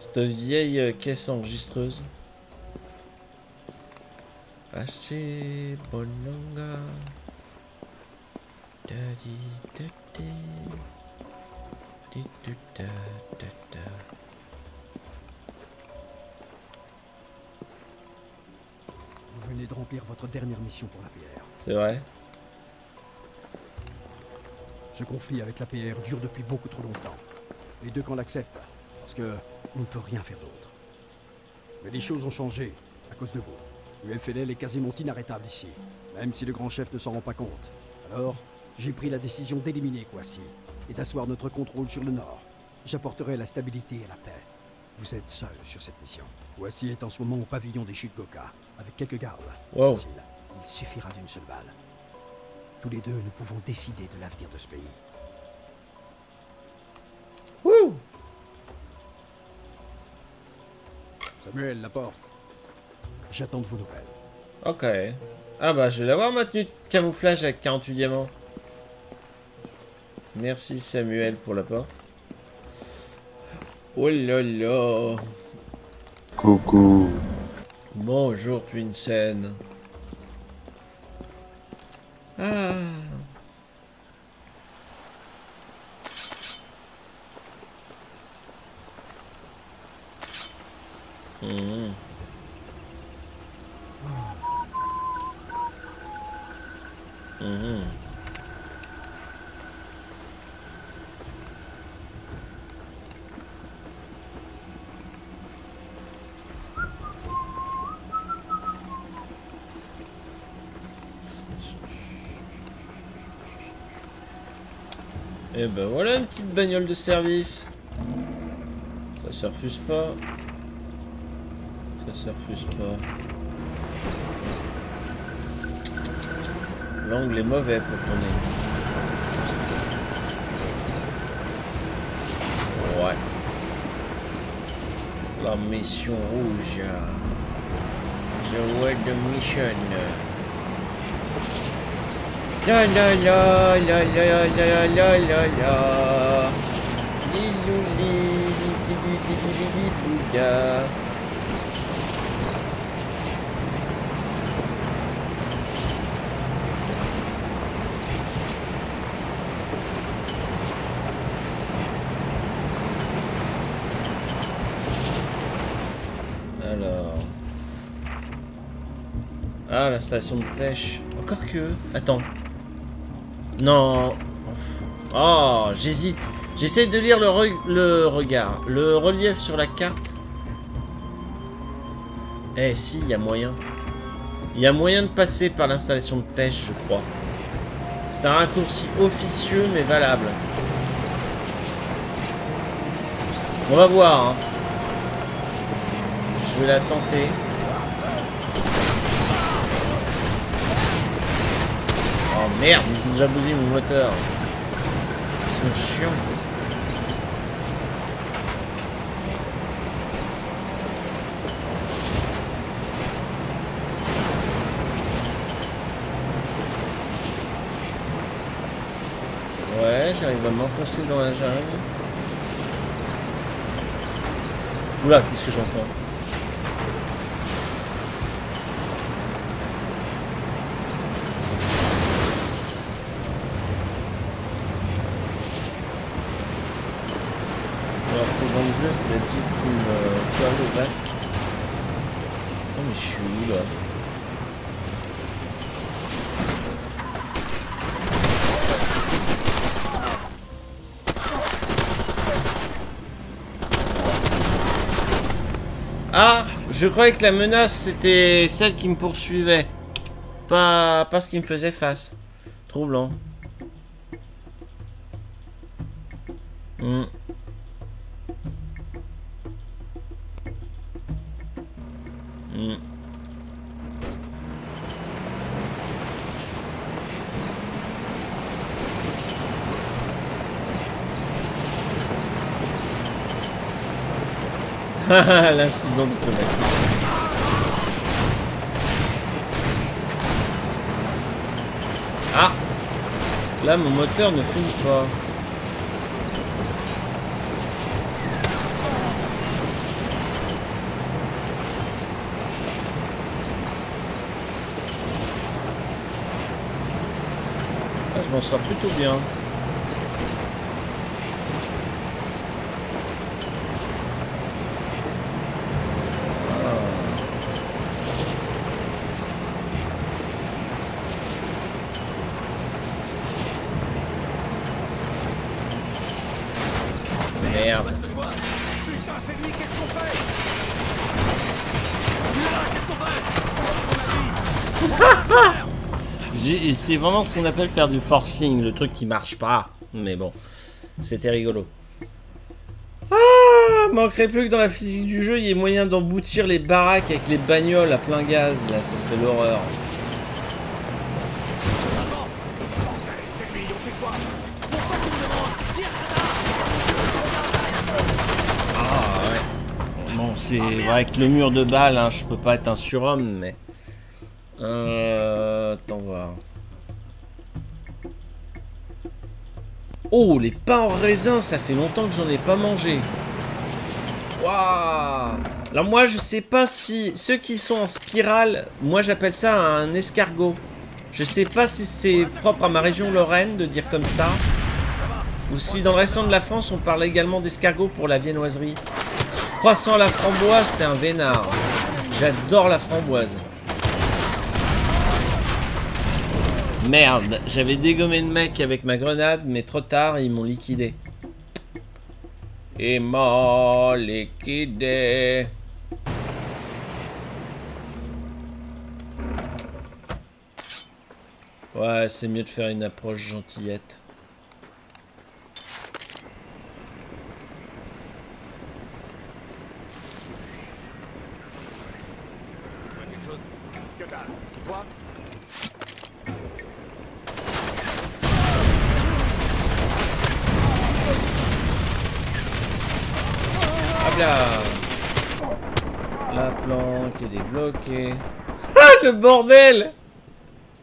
Cette vieille caisse enregistreuse. Assez bononga. Daddy, daddy. Venez de remplir votre dernière mission pour l'APR. C'est vrai? Ce conflit avec l'APR dure depuis beaucoup trop longtemps. Les deux camps l'acceptent, parce que on ne peut rien faire d'autre. Mais les choses ont changé, à cause de vous. Le FLL est quasiment inarrêtable ici, même si le grand chef ne s'en rend pas compte. Alors, j'ai pris la décision d'éliminer Kwasi et d'asseoir notre contrôle sur le nord. J'apporterai la stabilité et la paix. Vous êtes seul sur cette mission. Kwasi est en ce moment au pavillon des Shigoka, avec quelques gardes. Wow. Facile. Il suffira d'une seule balle. Tous les deux, nous pouvons décider de l'avenir de ce pays. Wouh Samuel, la porte. J'attends de vos nouvelles. Ok. Ah bah je vais l'avoir ma tenue de camouflage avec 48 diamants. Merci Samuel pour la porte. Oh là là. Coucou. Bonjour Twinsen. Ah. Hmm. Mhm. Et ben voilà une petite bagnole de service. Ça se refuse pas. Ça se refuse pas. L'angle est mauvais pour tourner. Ouais. La mission rouge. The Red Mission. La la la la la la la la la Lilou li li bidi bidi bidi bouda Alors... Ah, la station de pêche. Encore que... Attends. Non. Oh, j'hésite. J'essaie de lire le, le regard. Le relief sur la carte. Eh si, il y a moyen. Il y a moyen de passer par l'installation de pêche, je crois. C'est un raccourci officieux mais valable. On va voir. hein. Je vais la tenter. Merde, ils ont déjà bousillé mon moteur. Ils sont chiants. Ouais, j'arrive à m'enfoncer dans la jungle. Oula, qu'est-ce que j'entends Alors c'est dans le c'est la Jeep qui me colle au basque. Attends mais je suis où là Ah Je croyais que la menace c'était celle qui me poursuivait. Pas, pas ce qui me faisait face. Troublant. Hmm. Hmm. L'incident diplomatique. Ah Là, mon moteur ne fume pas. M'en sors plutôt bien. Merde. Putain, c'est lui, qu'est-ce qu'on fait J'ai- C'est vraiment ce qu'on appelle faire du forcing, le truc qui marche pas. Mais bon, c'était rigolo. Ah, manquerait plus que dans la physique du jeu, il y ait moyen d'emboutir les baraques avec les bagnoles à plein gaz. Là, ce serait l'horreur. C'est Ah ouais. Bon, c'est vrai que le mur de balle, hein, je peux pas être un surhomme, mais. Euh. Attends voir. Oh, les pains en raisin, ça fait longtemps que j'en ai pas mangé. Waouh Alors moi, je sais pas si ceux qui sont en spirale, moi j'appelle ça un escargot. Je sais pas si c'est propre à ma région Lorraine de dire comme ça. Ou si dans le restant de la France, on parle également d'escargot pour la viennoiserie. Croissant la framboise, c'était un vénard. J'adore la framboise. Merde, j'avais dégommé le mec avec ma grenade, mais trop tard, ils m'ont liquidé. Ils m'ont liquidé. Ouais, c'est mieux de faire une approche gentillette. quelque chose. Que dalle. Toi Hop là La planque débloquée. Ah, le bordel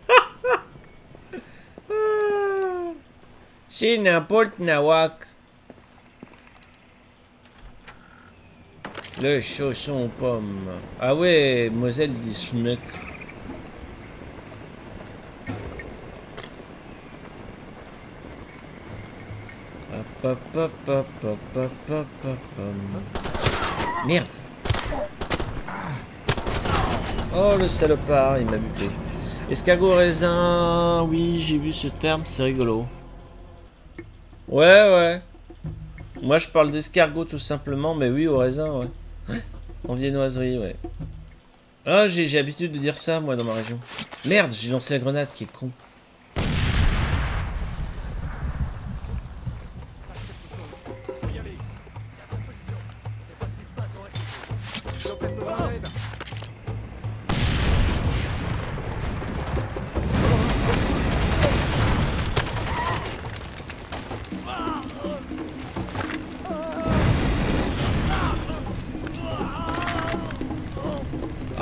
C'est n'importe nawak. Le chausson aux pommes. Ah ouais, Moselle dit schmuck. Hop, hop, hop, hop, hop, hop, hop, hop, hop. Merde. Oh le salopard, il m'a buté. Escargot raisin, oui j'ai vu ce terme, c'est rigolo. Ouais ouais. Moi je parle d'escargot tout simplement, mais oui au raisin ouais. Ouais, En viennoiserie ouais. Ah j'ai j'ai l'habitude de dire ça moi dans ma région. Merde, j'ai lancé la grenade qui est con.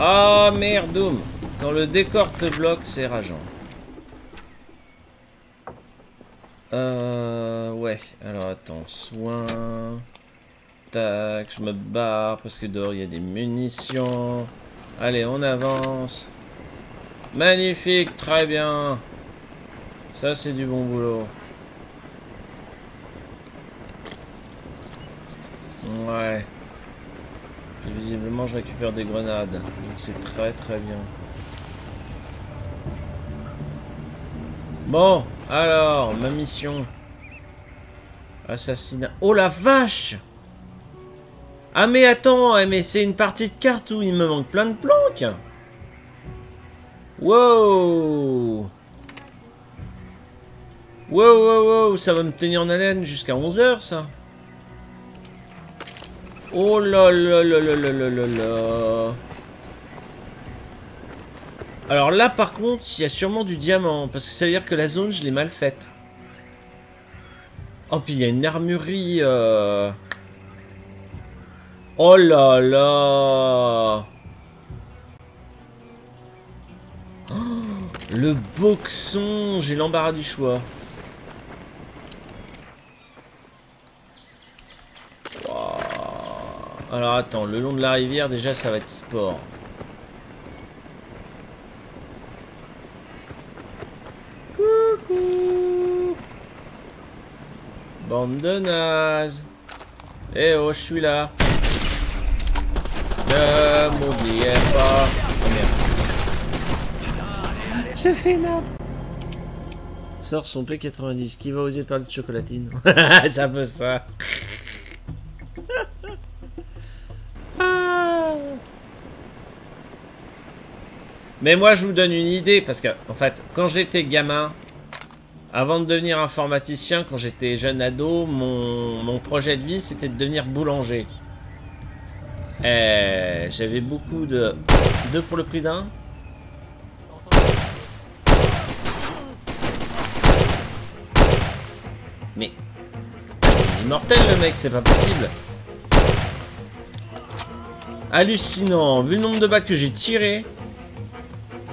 Ah merdoum Quand le décor te bloque, c'est rageant. Euh... Ouais, alors attends, soin... Tac, je me barre parce que dehors il y a des munitions. Allez, on avance. Magnifique, très bien. Ça c'est du bon boulot. Ouais. Et visiblement, je récupère des grenades. Donc c'est très très bien. Bon, alors, ma mission. Assassinat. Oh la vache Ah mais attends, eh, mais c'est une partie de carte où il me manque plein de planques. Wow Wow, wow, wow, ça va me tenir en haleine jusqu'à 11h ça. Oh là là là là là là là là. Alors là, par contre, il y a sûrement du diamant. Parce que ça veut dire que la zone, je l'ai mal faite. Oh, puis il y a une armurerie. euh. Oh là là. Oh, le boxon. J'ai l'embarras du choix. Alors attends, le long de la rivière, déjà ça va être sport. Coucou. Bande de nazes. Eh oh, je suis là. Ne m'oubliez pas. Oh merde. Je fais nappe Sort son P90, qui va oser parler de chocolatine? C'est un peu ça Mais moi, je vous donne une idée, parce que, en fait, quand j'étais gamin, avant de devenir informaticien, quand j'étais jeune ado, mon, mon projet de vie, c'était de devenir boulanger. J'avais beaucoup de... Deux pour le prix d'un Mais... Il est mortel, le mec, c'est pas possible. Hallucinant, vu le nombre de balles que j'ai tiré.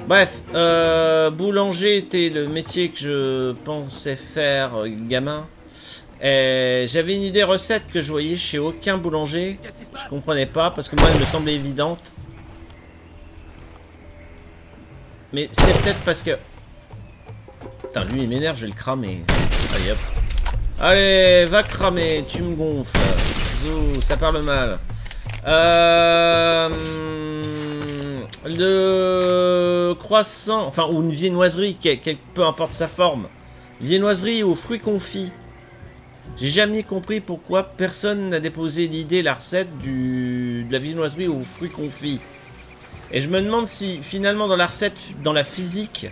Bref, euh, boulanger était le métier que je pensais faire euh, gamin. J'avais une idée recette que je voyais chez aucun boulanger. Je comprenais pas parce que moi elle me semblait évidente. Mais c'est peut-être parce que... Putain, lui il m'énerve, je vais le cramer. Allez hop. Allez, va cramer, tu me gonfles. Zou, ça parle mal. Euh... Le croissant, enfin, ou une viennoiserie, quel- peu importe sa forme. Viennoiserie aux fruits confits. J'ai jamais compris pourquoi personne n'a déposé l'idée, la recette du, de la viennoiserie aux fruits confits. Et je me demande si finalement dans la recette, dans la physique,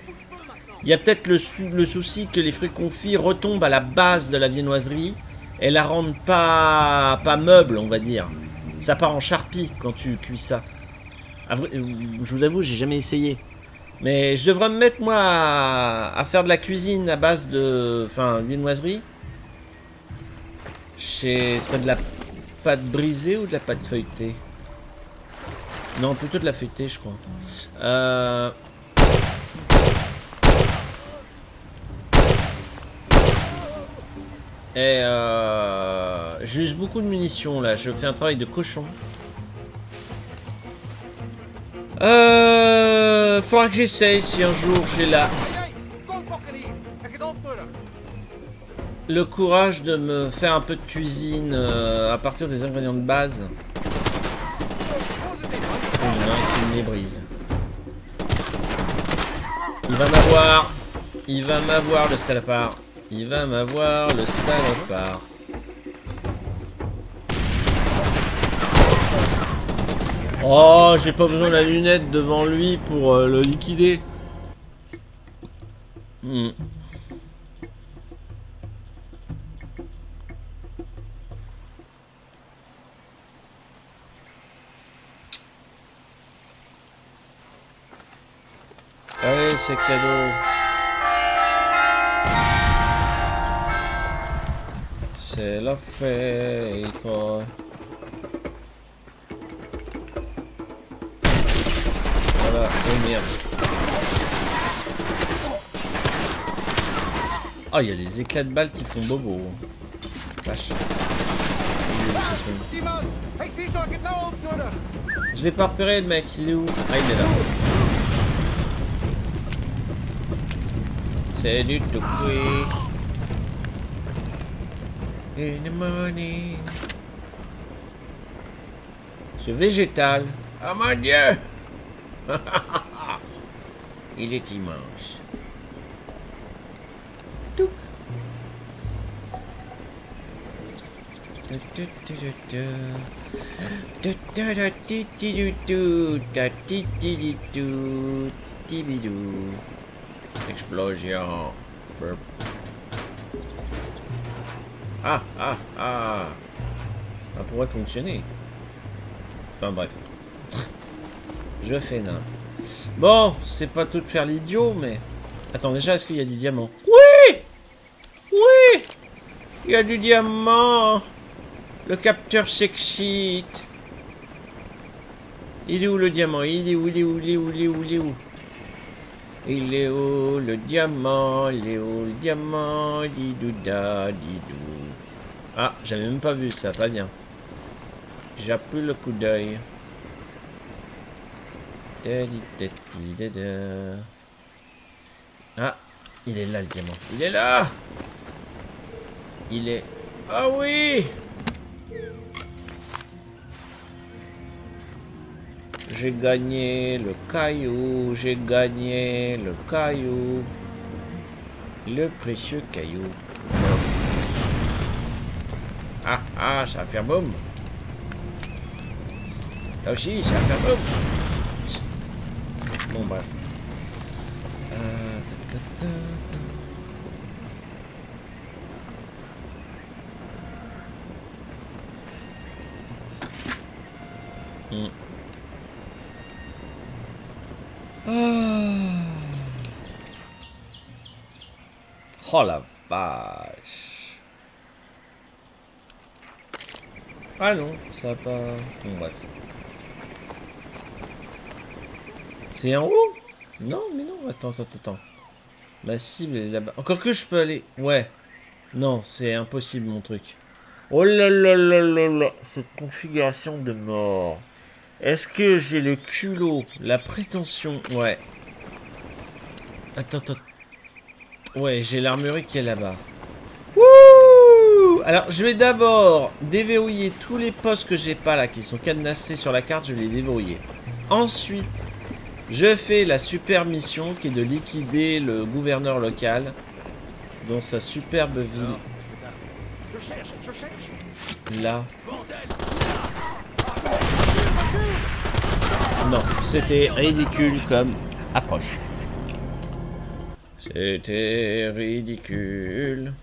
il y a peut-être le, le souci que les fruits confits retombent à la base de la viennoiserie et la rendent pas, pas meuble, on va dire. Ça part en charpie quand tu cuis ça. Euh, je vous avoue, j'ai jamais essayé. Mais je devrais me mettre moi à, faire de la cuisine à base de. Enfin, viennoiserie. Ce serait de la pâte brisée ou de la pâte feuilletée? Non, plutôt de la feuilletée, je crois. Euh. Et euh, juste beaucoup de munitions là. Je fais un travail de cochon. Euh, faudra que j'essaye si un jour j'ai la le courage de me faire un peu de cuisine euh, à partir des ingrédients de base. Oh, il un qui me brise. Il va m'avoir. Il va m'avoir le salopard. Il va m'avoir le salopard. Oh, j'ai pas besoin de la lunette devant lui pour euh, le liquider. Hmm. Allez, c'est cadeau. C'est la fête. Oh merde. Ah, il y a les éclats de balles qui font bobo. Truc Je l'ai pas repéré le mec, il est où? Ah, il est là. C'est du tout. In the morning. C'est végétal. Oh mon dieu Il est immense. Touc. Explosion. Burp. Ah, ah, ah. Ça pourrait fonctionner. Enfin bref. Je fais nain. Bon, c'est pas tout de faire l'idiot, mais... Attends, déjà, est-ce qu'il y a du diamant? Oui Oui Il y a du diamant Le capteur s'excite. Il est où le diamant? Il est où Il est où Il est où Il est où Il est où? Il est où le diamant? Il est où le diamant? Didouda, didou. Ah, j'avais même pas vu ça, pas bien. J'ai plus le coup d'œil. Ah, il est là le diamant. Il est là Il est... Ah oui J'ai gagné le caillou, j'ai gagné le caillou. Le précieux caillou. Ah, ah, ça va faire boum. Là aussi, ça va faire boum. Bon, bref. Euh, ta, ta, ta, ta. Hmm. Ah. Oh la vache. Ah non, ça va pas. Bon, bref. C'est en haut Non, mais non, attends, attends, attends. Ma cible est là-bas. Encore que je peux aller. Ouais. Non, c'est impossible mon truc. Oh là là là là là. Cette configuration de mort. Est-ce que j'ai le culot, la prétention Ouais. Attends, attends. Ouais, j'ai l'armurerie qui est là-bas. Wouh Alors, je vais d'abord déverrouiller tous les postes que j'ai pas là, qui sont cadenassés sur la carte. Je vais les déverrouiller. Ensuite, Je fais la super mission qui est de liquider le gouverneur local dans sa superbe ville. Je cherche, je cherche Là. Non, c'était ridicule comme approche. C'était ridicule.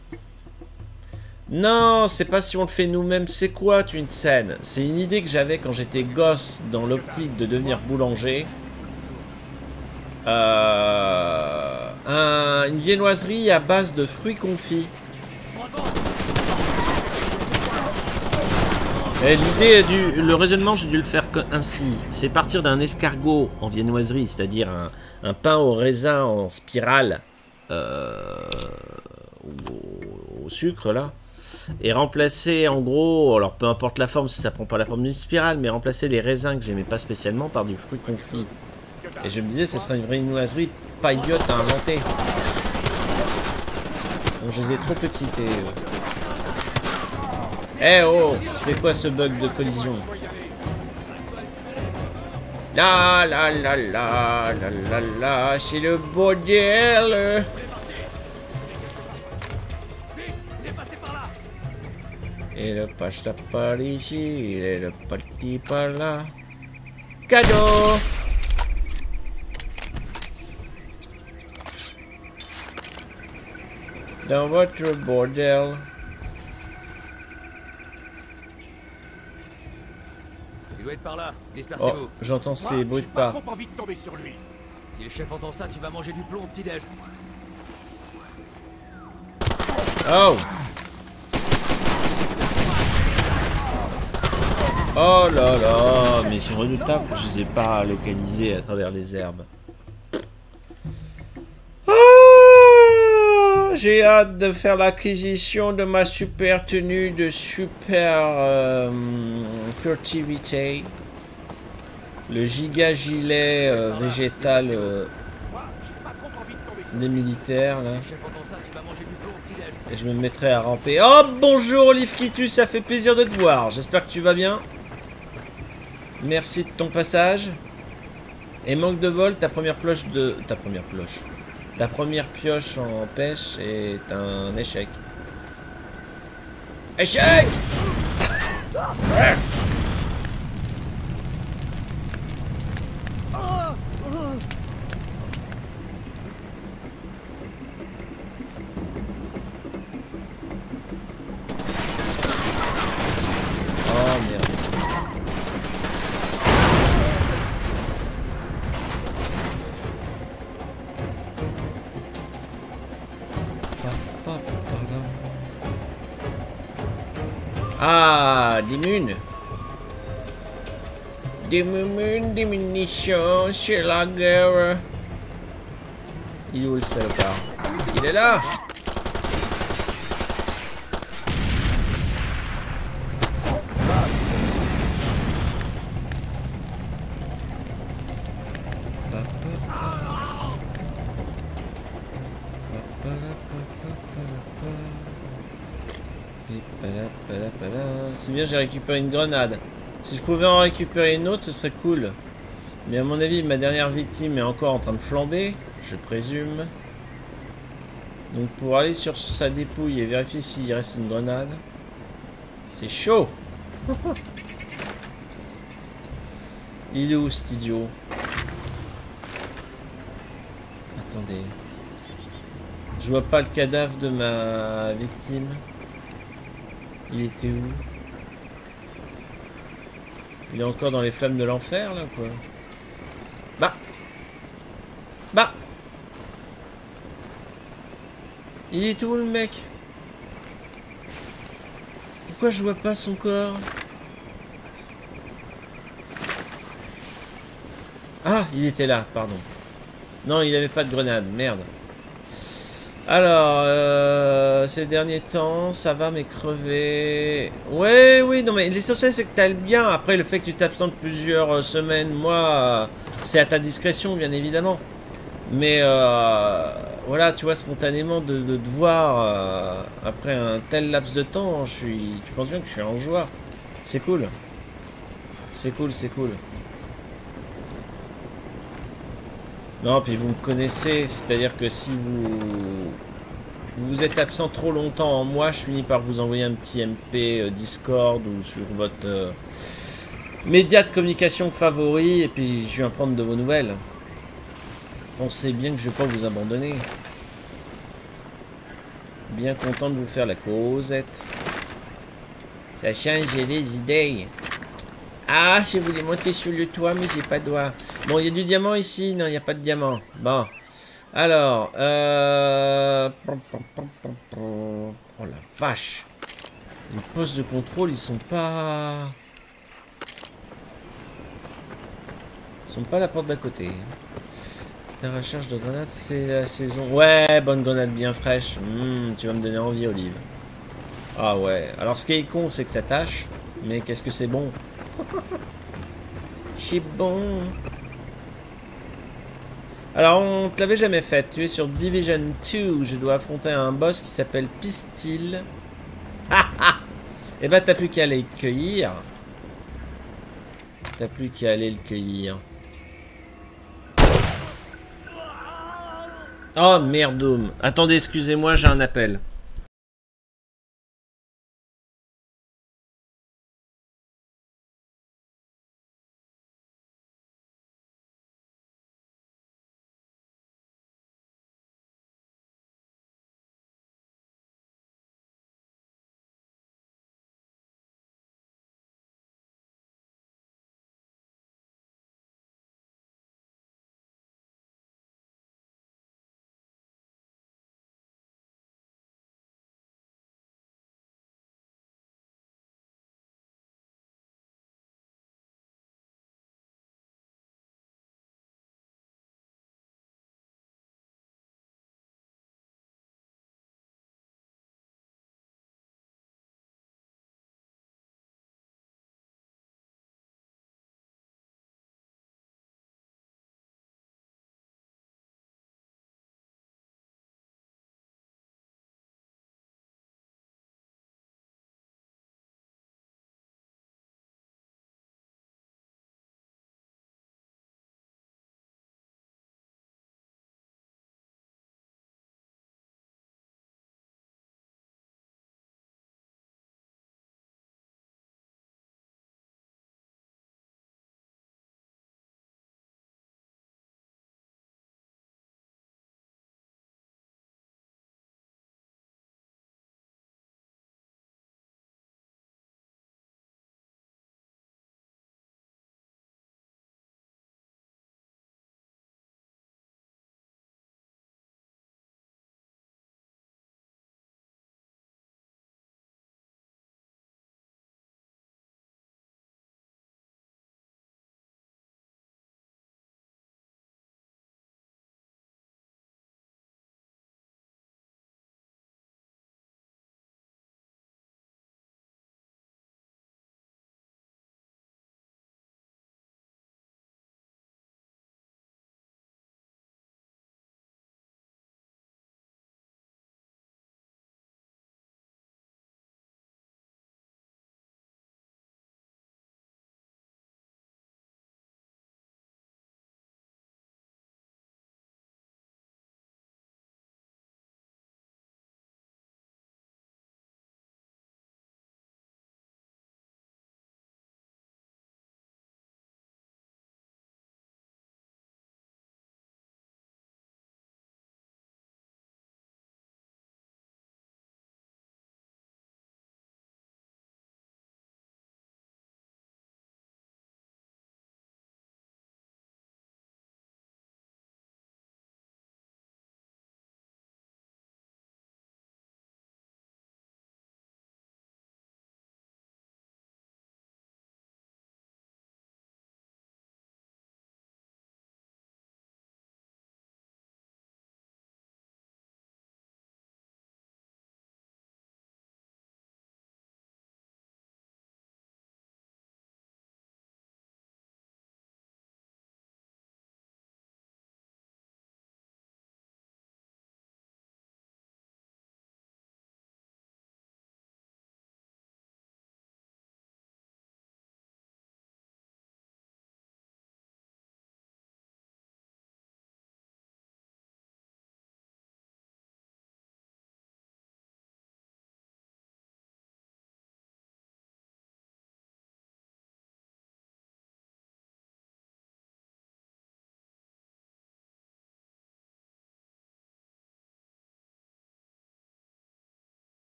Non, c'est pas si on le fait nous-mêmes. C'est quoi une scène? C'est une idée que j'avais quand j'étais gosse dans l'optique de devenir boulanger. Euh, un- une viennoiserie à base de fruits confits. Et L'idée, dû- le raisonnement, j'ai dû le faire ainsi. C'est partir d'un escargot en viennoiserie, c'est-à-dire un, pain au raisin en spirale euh, au, au sucre là, et remplacer en gros, alors peu importe la forme, si ça prend pas la forme d'une spirale, mais remplacer les raisins que j'aimais pas spécialement par du fruit confit. Et je me disais, ce serait une viennoiserie pas idiote à inventer. Donc je les ai trop eux. Eh oh, c'est quoi ce bug de collision? La la la la la la la, c'est le bordel. Et le pasta par ici, et le parti par là. Cadeau Dans votre bordel? Il doit être par là. Oh, Dispersez-vous. j'entends ces bruits de pas pas. trop envie de tomber sur lui. Si le chef entend ça, tu vas manger du plomb au petit-déj. Oh Oh là là, mais ils sont redoutables, je les ai pas localisés à travers les herbes. J'ai hâte de faire l'acquisition de ma super tenue de super euh, furtivité. Le giga gilet euh, végétal euh, des militaires là. Et je me mettrai à ramper. Oh bonjour Olive Kitus, ça fait plaisir de te voir. J'espère que tu vas bien. Merci de ton passage. Et manque de bol, ta première pioche de. Ta première pioche. Ta première pioche en pêche est un échec. Échec Ah, des munes. Des c'est la guerre. Il est où le Il est là C'est bien, j'ai récupéré une grenade. Si je pouvais en récupérer une autre, ce serait cool. Mais à mon avis, ma dernière victime est encore en train de flamber, je présume. Donc pour aller sur sa dépouille et vérifier s'il reste une grenade, c'est chaud. Il est où cet idiot? Attendez. Je vois pas le cadavre de ma victime. Il était où? Il est encore dans les flammes de l'enfer là quoi. Bah. Bah. Il est où le mec? Pourquoi je vois pas son corps? Ah, il était là, pardon. Non, il avait pas de grenade, merde. Alors, euh, ces derniers temps, ça va, mais crever. Ouais, oui, non, mais l'essentiel c'est que t'ailles bien. Après, le fait que tu t'absentes plusieurs euh, semaines, mois, euh, c'est à ta discrétion, bien évidemment. Mais voilà, tu vois, spontanément, de, de te voir après un tel laps de temps, je suis. Tu penses bien que je suis en joie. C'est cool. C'est cool, c'est cool. Non, puis vous me connaissez, c'est-à-dire que si vous vous êtes absent trop longtemps en moi, je finis par vous envoyer un petit MP euh, Discord ou sur votre euh, média de communication favori et puis je viens prendre de vos nouvelles. Pensez bien que je vais pas vous abandonner. Bien content de vous faire la causette. Ça change les idées. Ah, je voulais monter sur le toit, mais j'ai pas de doigt. Bon, il y a du diamant ici Non, il n'y a pas de diamant. Bon. Alors, euh... Oh la vache. Les postes de contrôle, ils sont pas... Ils sont pas à la porte d'à côté. La recherche de grenades, c'est la saison... Ouais, bonne grenade bien fraîche. Hmm, tu vas me donner envie, Olive. Ah ouais. Alors, ce qui est con, c'est que ça tâche. Mais qu'est-ce que c'est bon? C'est bon. Alors, on te l'avait jamais fait. Tu es sur Division 2. Je dois affronter un boss qui s'appelle Pistil. Et bah, t'as plus qu'à aller le cueillir. T'as plus qu'à aller le cueillir. Oh, merde. Attendez, excusez-moi, j'ai un appel.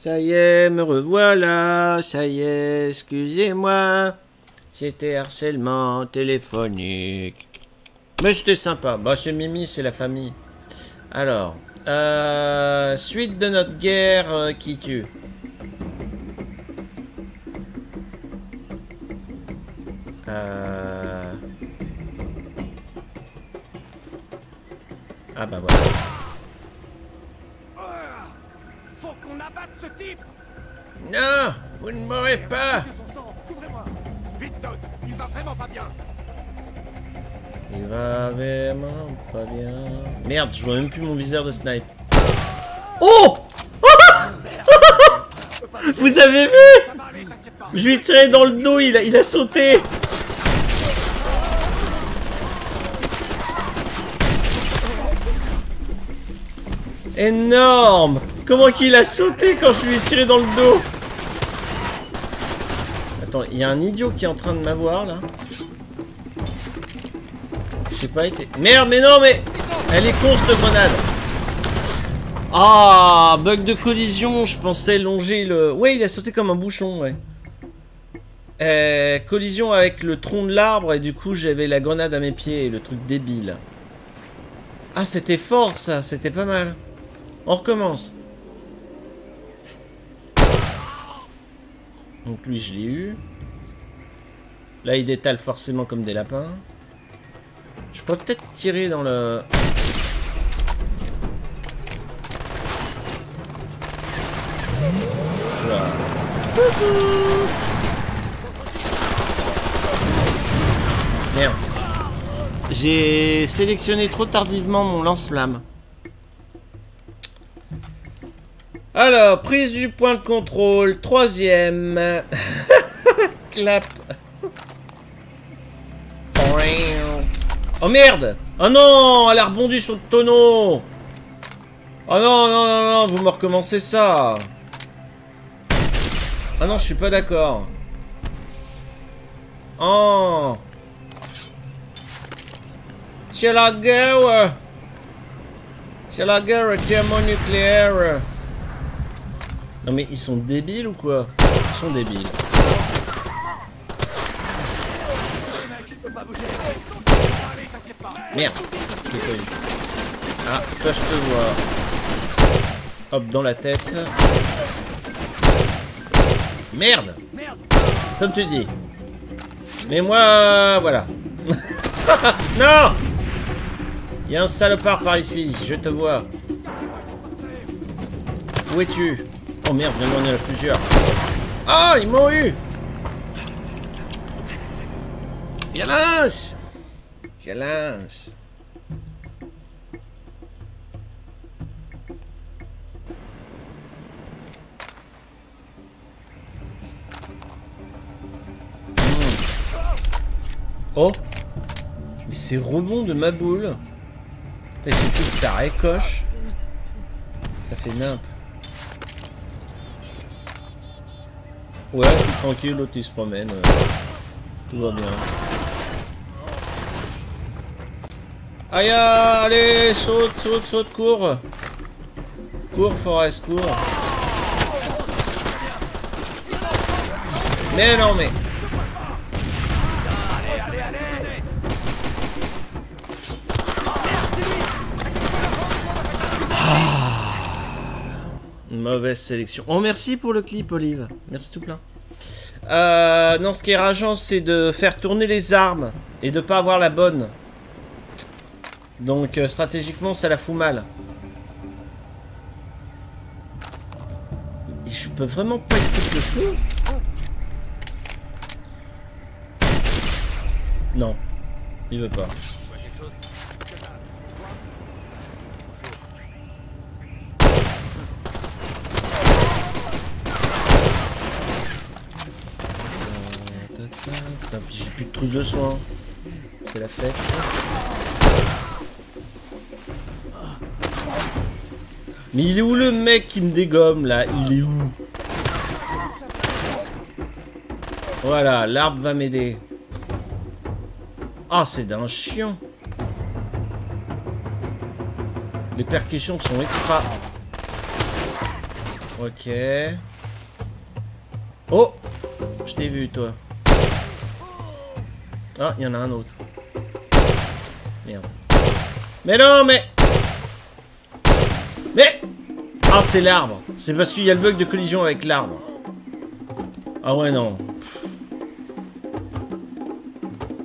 Ça y est, me revoilà. Ça y est, excusez-moi. C'était harcèlement téléphonique. Mais c'était sympa. Bah, c'est Mimi, c'est la famille. Alors, euh, suite de notre guerre euh, qui tue? Euh... Merde, je vois même plus mon viseur de snipe. Oh Vous avez vu Je lui ai tiré dans le dos, il a, il a sauté Énorme Comment qu'il a sauté quand je lui ai tiré dans le dos Attends, il y a un idiot qui est en train de m'avoir là. Je sais pas été... Merde, mais non, mais... Elle est con cette grenade Ah, bug de collision, je pensais longer le... Ouais, il a sauté comme un bouchon, ouais. Euh, collision avec le tronc de l'arbre et du coup j'avais la grenade à mes pieds, le truc débile. Ah, c'était fort ça, c'était pas mal. On recommence. Donc lui je l'ai eu. Là il détale forcément comme des lapins. Je peux peut-être tirer dans le... Oula. Merde. J'ai sélectionné trop tardivement mon lance-flamme. Alors, prise du point de contrôle, troisième. Clap. Oh merde Oh non Elle a rebondi sur le tonneau Oh non, non, non, non, vous me recommencez ça Ah non, je suis pas d'accord. Oh C'est la guerre C'est la guerre thermonucléaire Non mais ils sont débiles ou quoi? Ils sont débiles. Merde. Ah, toi je te vois. Hop, dans la tête. Merde Comme tu dis. Mais moi, voilà. non Il y a un salopard par ici, je te vois. Où es-tu? Oh merde, vraiment, y en a plusieurs. Ah, ils m'ont eu Violence Violence Oh Mais c'est rebond de ma boule Putain, suffit que ça récoche. Ça fait nimp. Ouais, tout tranquille, l'autre il se promène. euh, Tout va bien. Aïe, allez, saute, saute, saute, cours. Cours, Forest, cours. Mais non, mais... Une Mauvaise sélection. Oh, merci pour le clip, Olive. Merci tout plein. Euh, non, ce qui est rageant, c'est de faire tourner les armes et de pas avoir la bonne. Donc, euh, stratégiquement, ça la fout mal. Je peux vraiment pas y foutre le feu Non. Il veut pas. J'ai plus de trousse de soins. C'est la fête. Mais il est où le mec qui me dégomme là? Il est où? Voilà, l'arbre va m'aider. Ah, c'est d'un chiant. Les percussions sont extra. Ok. Oh Je t'ai vu, toi. Ah, il y en a un autre. Merde. Mais non, mais... Mais Ah, c'est l'arbre. C'est parce qu'il y a le bug de collision avec l'arbre. Ah ouais, non.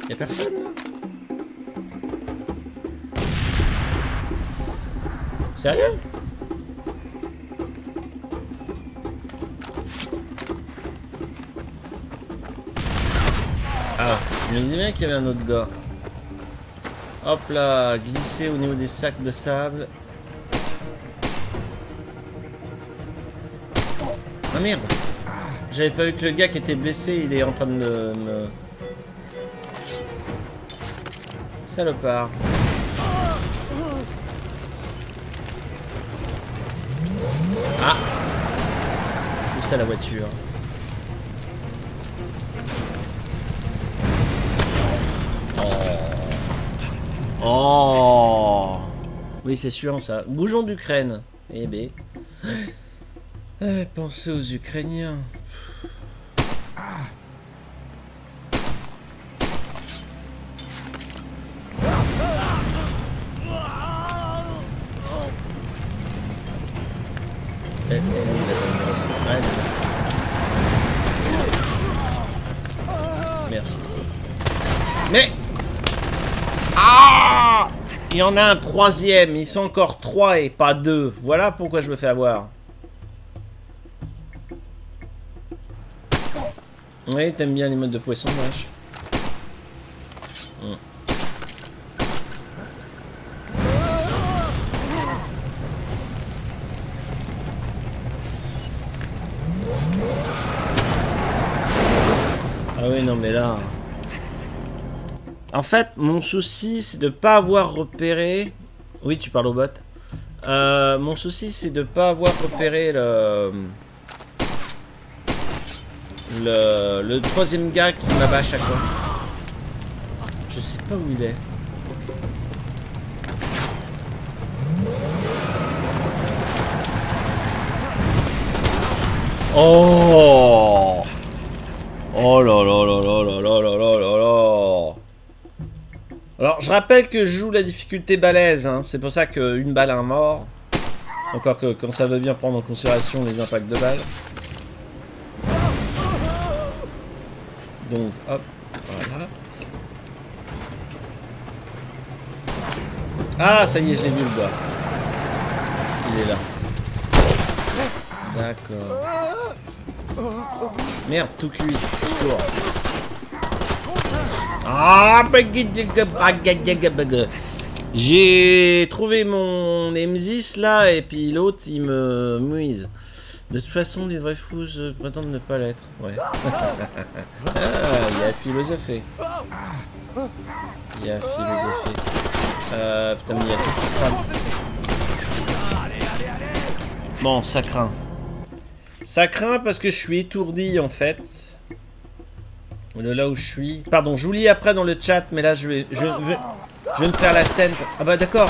Y'a personne, là? Sérieux? Ah, je me disais bien qu'il y avait un autre gars. Hop là, glisser au niveau des sacs de sable. Ah merde J'avais pas vu que le gars qui était blessé, il est en train de me... me- Salopard. Ah Où ça la voiture? Oh Oui c'est sûr ça. Bougeons d'Ukraine. Eh ben. Eh, pensez aux Ukrainiens. Merci. Mais Ah Il y en a un troisième, ils sont encore trois et pas deux. Voilà pourquoi je me fais avoir. Oui, t'aimes bien les modes de poisson, vache. Hmm. Ah oui, non, mais là... En fait, mon souci, c'est de pas avoir repéré... Oui, tu parles au bot. Euh, mon souci, c'est de pas avoir repéré le... Le, le troisième gars qui m'abat à chaque fois. Je sais pas où il est. Oh Alors, je rappelle que je joue la difficulté balèze, hein. c'est pour ça qu'une balle un mort. Encore que quand ça veut bien prendre en considération les impacts de balles. Donc, hop, voilà. Ah, ça y est, je l'ai vu le gars. Il est là. D'accord. Merde, tout cuit. Secours. Ah, j'ai trouvé mon M10 là et puis l'autre il me mouise. De toute façon, des vrais fous prétendent ne pas l'être. Ouais. ah, il a philosophé. Il a philosophé. Euh, putain, mais il y a tout qui crame. Bon, ça craint. Ça craint parce que je suis étourdi en fait. De là où je suis. Pardon, je vous lis après dans le chat, mais là je vais, je vais, je vais me faire la scène. Ah bah d'accord.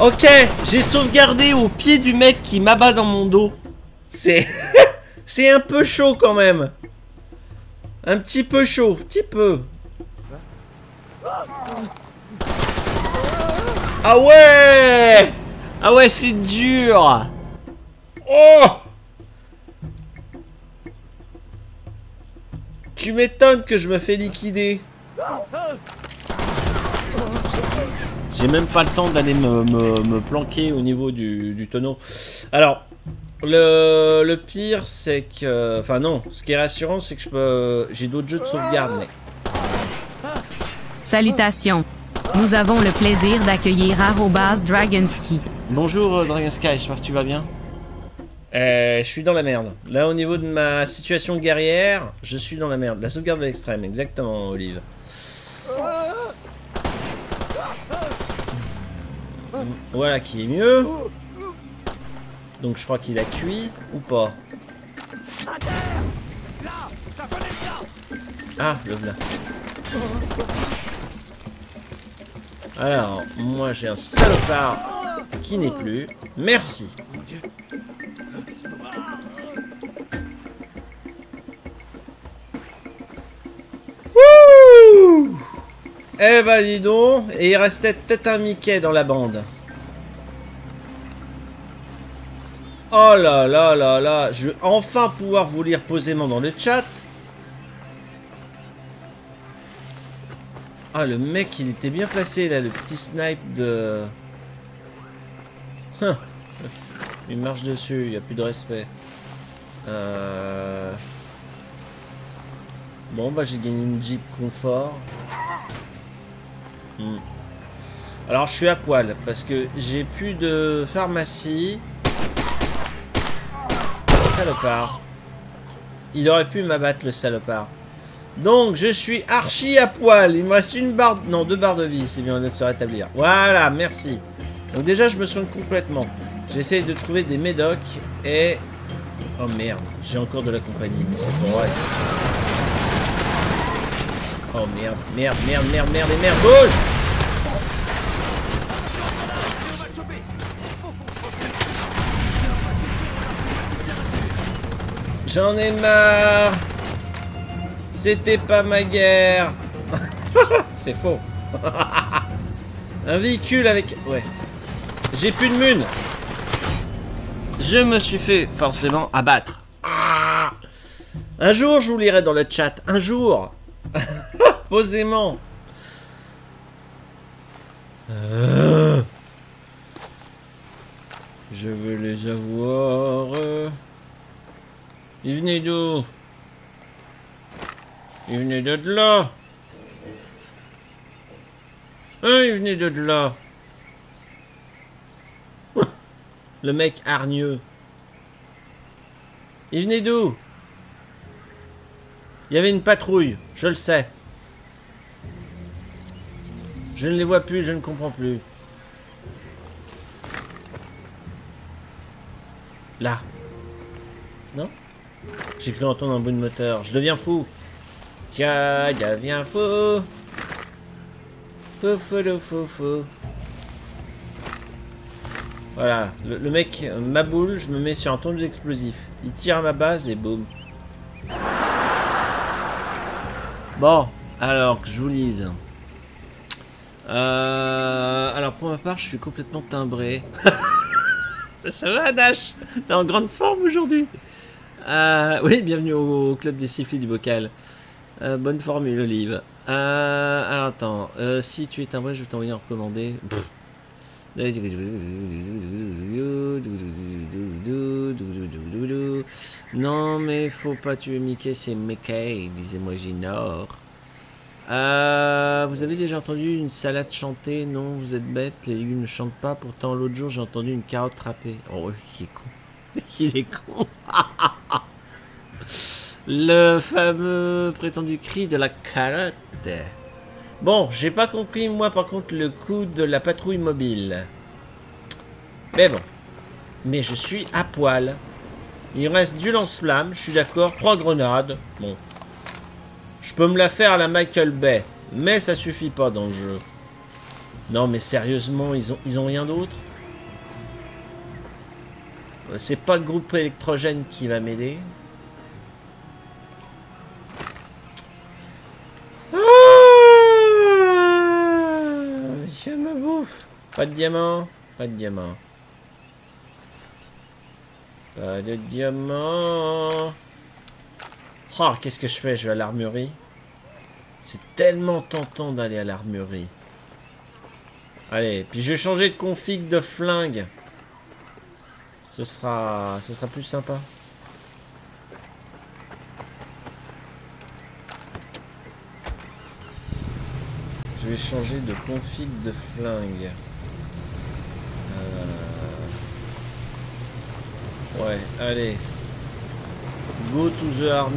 Ok, j'ai sauvegardé au pied du mec qui m'abat dans mon dos. C'est, c'est un peu chaud quand même. Un petit peu chaud, petit peu. Ah ouais Ah ouais, c'est dur Oh Tu m'étonnes que je me fais liquider. J'ai même pas le temps d'aller me, me- me planquer au niveau du, du tonneau. Alors, le, le pire, c'est que... Enfin non, ce qui est rassurant, c'est que je peux... J'ai d'autres jeux de sauvegarde, mais... Salutations. Nous avons le plaisir d'accueillir Arrobas Dragonski. Bonjour euh, Dragon Sky, j'espère que tu vas bien. Euh, je suis dans la merde. Là, au niveau de ma situation guerrière, je suis dans la merde. La sauvegarde de l'extrême, exactement, Olive. Voilà qui est mieux. Donc je crois qu'il a cuit ou pas. Ah, le voilà. Alors, moi j'ai un salopard qui n'est plus. Merci. Wouh Eh bah ben, dis donc, et il restait peut-être un Mickey dans la bande. Oh là là là là, je vais enfin pouvoir vous lire posément dans le chat. Ah le mec il était bien placé là, le petit snipe de... Huh. Il marche dessus, il n'y a plus de respect. Euh... Bon bah j'ai gagné une Jeep confort. Hmm. Alors je suis à poil parce que j'ai plus de pharmacie. Salopard. Il aurait pu m'abattre le salopard. Donc je suis archi à poil. Il me reste une barre... Non, deux barres de vie. C'est bien de se rétablir. Voilà, merci. Donc déjà je me soigne complètement. J'essaie de trouver des médocs et... Oh merde, j'ai encore de la compagnie, mais c'est pas vrai. Oh merde, merde, merde, merde, merde, et merde, bouge! J'en ai marre! C'était pas ma guerre! C'est faux. Un véhicule avec... Ouais. J'ai plus de mune Je me suis fait forcément abattre. Un jour, je vous lirai dans le chat. Un jour Posément Euh. Je veux les avoir. Il venait d'où? Il venait de là. Hein, il venait de là. Le mec hargneux. Il venait d'où? Il y avait une patrouille, je le sais. Je ne les vois plus, je ne comprends plus. Là. Non? J'ai cru entendre un bruit de moteur. Je deviens fou. Je deviens fou. Fou, fou, fou, fou. Voilà, le, le mec ma boule, je me mets sur un ton explosif. Il tire à ma base et boum. Bon, alors que je vous lise. Euh, alors pour ma part, je suis complètement timbré. Ça va, Dash T'es en grande forme aujourd'hui? Euh, Oui, bienvenue au club des sifflets du bocal. Euh, bonne formule, Olive. Alors attends, si tu es timbré, je vais t'envoyer un recommandé. Non, mais faut pas tuer Mickey, c'est Mickey, disait-moi Ginor. Euh, vous avez déjà entendu une salade chanter Non, vous êtes bête, les légumes ne chantent pas. Pourtant, l'autre jour, j'ai entendu une carotte trapper. Oh, qui est con. qui est con. Le fameux prétendu cri de la carotte. Bon, j'ai pas compris, moi, par contre, le coup de la patrouille mobile. Mais bon. Mais je suis à poil. Il reste du lance-flamme, je suis d'accord. Trois grenades. Bon. Je peux me la faire à la Michael Bay. Mais ça suffit pas dans le jeu. Non, mais sérieusement, ils ont, ils ont rien d'autre? C'est pas le groupe électrogène qui va m'aider. Pas de diamant. Pas de diamant. Pas de diamant. Oh, qu'est-ce que je fais? Je vais à l'armurerie. C'est tellement tentant d'aller à l'armurerie. Allez, puis je vais changer de config de flingue. Ce sera, ce sera plus sympa. Je vais changer de config de flingue. Euh, Ouais, allez. Go to the. Ouais.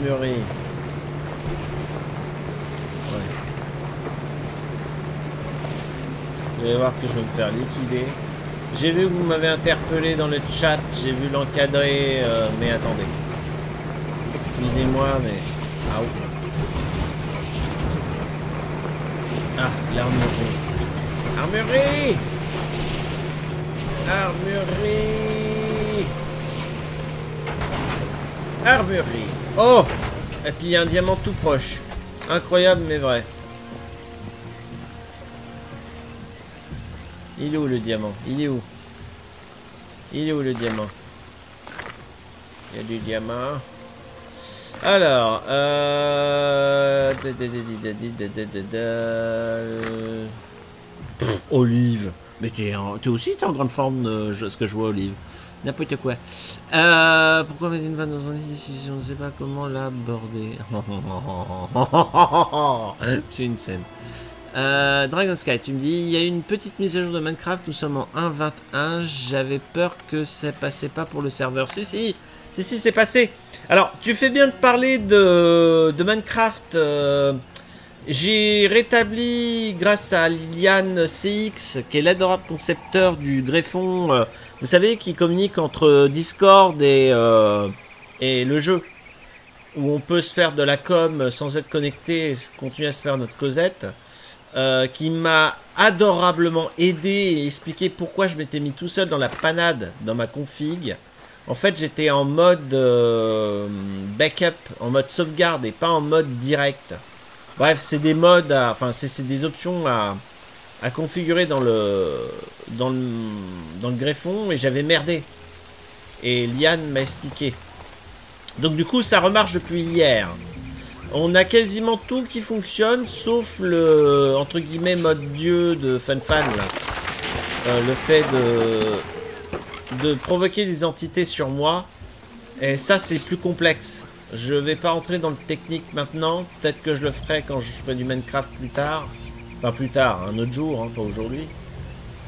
Vous allez voir que je vais me faire liquider. J'ai vu que vous m'avez interpellé dans le chat. J'ai vu l'encadrer. euh, mais attendez. Excusez-moi, mais... Ah, ouh. Ah, l'armurerie. Armurerie Armurerie Armurerie. Oh Et puis il y a un diamant tout proche. Incroyable mais vrai. Il est où le diamant? Il est où? Il est où le diamant? Il y a du diamant. Alors, euh... Olive. Mais t'es aussi en grande forme, euh, je- ce que je vois, Olive. N'importe quoi. Euh, pourquoi mettre une vanne dans un ici Je ne sais pas comment l'aborder. es une scène. Euh, Dragon Sky, tu me dis, il y a une petite mise à jour de Minecraft, nous sommes en 1.21, j'avais peur que ça passait pas pour le serveur. Si, si, si, si, c'est passé. Alors, tu fais bien de parler de, Minecraft. euh, j'ai rétabli, grâce à Liliane CX, qui est l'adorable concepteur du greffon, euh, vous savez, qui communique entre Discord et, euh, et le jeu, où on peut se faire de la com sans être connecté et continuer à se faire notre causette, euh, qui m'a adorablement aidé et expliqué pourquoi je m'étais mis tout seul dans la panade dans ma config. En fait, j'étais en mode euh, backup, en mode sauvegarde et pas en mode direct. Bref, c'est des modes, à- enfin, c'est des options à, à configurer dans le, dans le, dans le greffon et j'avais merdé. Et Liane m'a expliqué. Donc du coup, ça remarche depuis hier. On a quasiment tout qui fonctionne, sauf le, entre guillemets, mode dieu de FunFan, là. Euh, le fait de, de provoquer des entités sur moi. Et ça, c'est plus complexe. Je vais pas rentrer dans le technique maintenant. Peut-être que je le ferai quand je ferai du Minecraft plus tard. Enfin, plus tard, un autre jour, hein, pas aujourd'hui.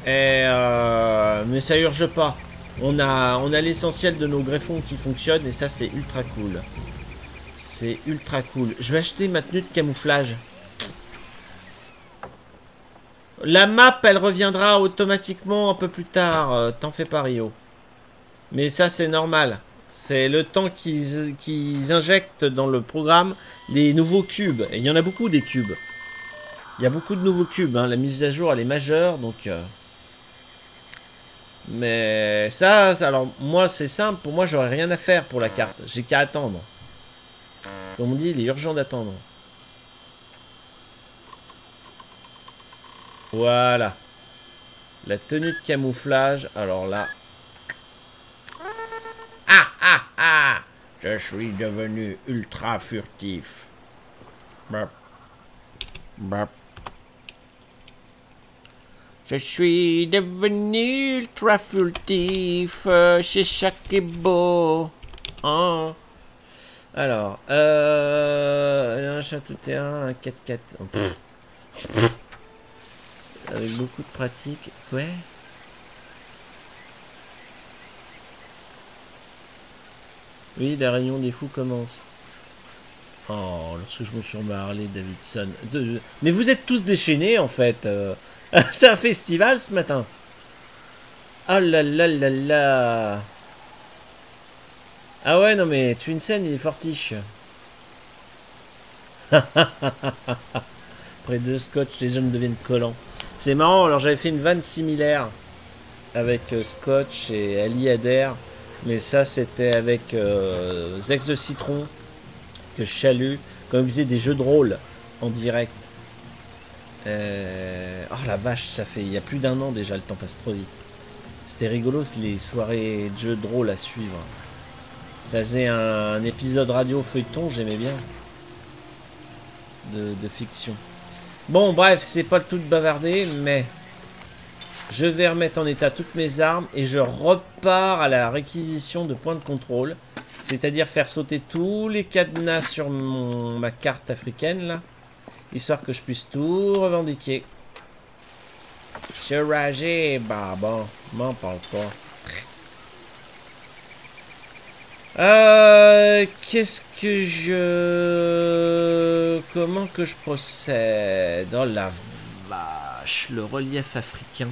Et euh, mais ça urge pas. On a, on a l'essentiel de nos greffons qui fonctionnent et ça, c'est ultra cool. C'est ultra cool. Je vais acheter ma tenue de camouflage. La map, elle reviendra automatiquement un peu plus tard. euh, T'en fais pas, Rio. Mais ça, c'est normal. C'est le temps qu'ils injectent dans le programme les nouveaux cubes. Et il y en a beaucoup des cubes. Il y a beaucoup de nouveaux cubes. hein. La mise à jour, elle est majeure. Donc. euh, Mais ça, ça- alors moi, c'est simple. Pour moi, j'aurais rien à faire pour la carte. J'ai qu'à attendre. Comme on dit, il est urgent d'attendre. Voilà. La tenue de camouflage. Alors là. Ah ah ah Je suis devenu ultra furtif. Bap. Bap. Je suis devenu ultra furtif. euh, est beau. Hein. Alors, euh, un château terrain, un 4x4. Avec beaucoup de pratique. Ouais. Oui, la réunion des fous commence. Oh, lorsque je me suis remarlé, Davidson. De- de- Mais vous êtes tous déchaînés en fait. euh. C'est un festival ce matin. Oh là là là là. Ah ouais, non mais Twinsen, il est fortiche. Après deux scotch, les hommes deviennent collants. C'est marrant, alors j'avais fait une vanne similaire avec euh, Scotch et Ali Adair. Mais ça, c'était avec euh, Zex de Citron que je salue quand il faisait des jeux de rôle en direct. Euh, Oh la vache, ça fait il y a plus d'un an déjà, le temps passe trop vite. C'était rigolo les soirées de jeux de rôle à suivre. Ça faisait un, épisode radio feuilleton, j'aimais bien. De fiction. Bon, bref, c'est pas le tout de bavarder, mais je vais remettre en état toutes mes armes et je repars à la réquisition de points de contrôle. C'est-à-dire faire sauter tous les cadenas sur mon, ma carte africaine, là. Histoire que je puisse tout revendiquer. Suragé, bah bon, m'en parle pas. Euh, qu'est-ce que je... Comment que je procède? Oh la vache, le relief africain.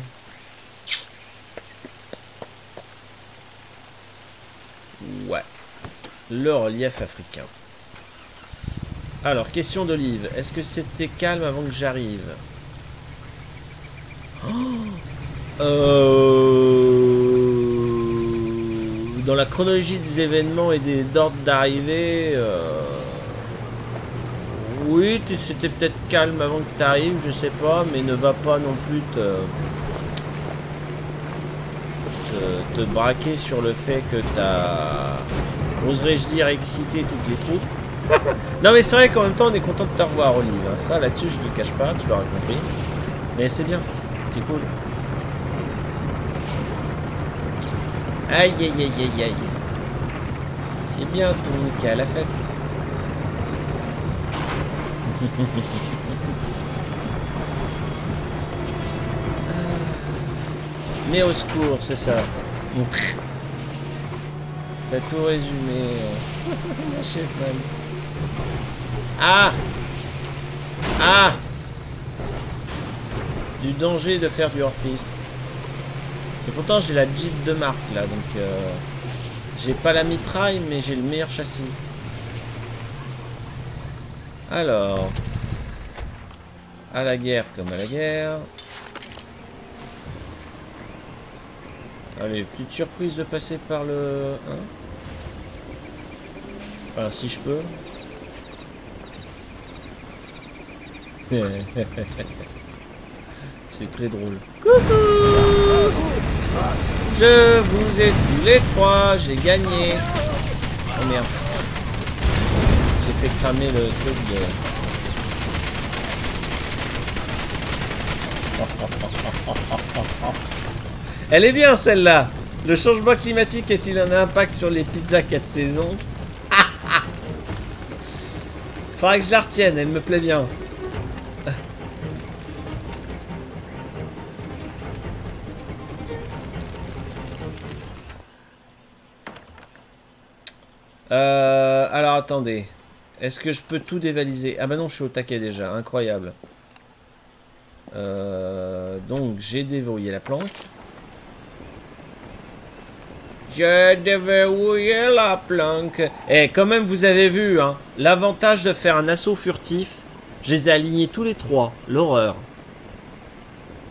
Ouais, le relief africain. Alors, question d'Olive. Est-ce que c'était calme avant que j'arrive? Oh Euh, Dans la chronologie des événements et des ordres d'arrivée, euh, oui, c'était peut-être calme avant que tu arrives, je sais pas, mais ne va pas non plus te, te, braquer sur le fait que t'as, oserais-je dire, excité toutes les troupes. non mais c'est vrai qu'en même temps on est content de te revoir Olive. hein. Ça là-dessus je te cache pas, tu l'auras compris. Mais c'est bien, c'est cool. Aïe aïe aïe aïe aïe. C'est bien ton cas à la fête. Mais au secours, c'est ça. T'as tout résumé. Ah Ah Du danger de faire du hors-piste. Et pourtant j'ai la Jeep de marque là, donc euh, j'ai pas la mitraille mais j'ai le meilleur châssis. Alors, à la guerre comme à la guerre. Allez, petite surprise de passer par le 1. Enfin, si je peux. C'est très drôle. Coucou Je vous ai tous les trois, j'ai gagné. Oh merde. J'ai fait cramer le truc de... Elle est bien celle-là. Le changement climatique est-il un impact sur les pizzas 4 saisons? Faudrait que je la retienne, elle me plaît bien. Attendez. Est-ce que je peux tout dévaliser? Ah bah non, je suis au taquet déjà. Incroyable. Euh, donc, j'ai déverrouillé la planque. J'ai déverrouillé la planque. Eh, quand même, vous avez vu, hein. L'avantage de faire un assaut furtif, je les ai alignés tous les trois. L'horreur.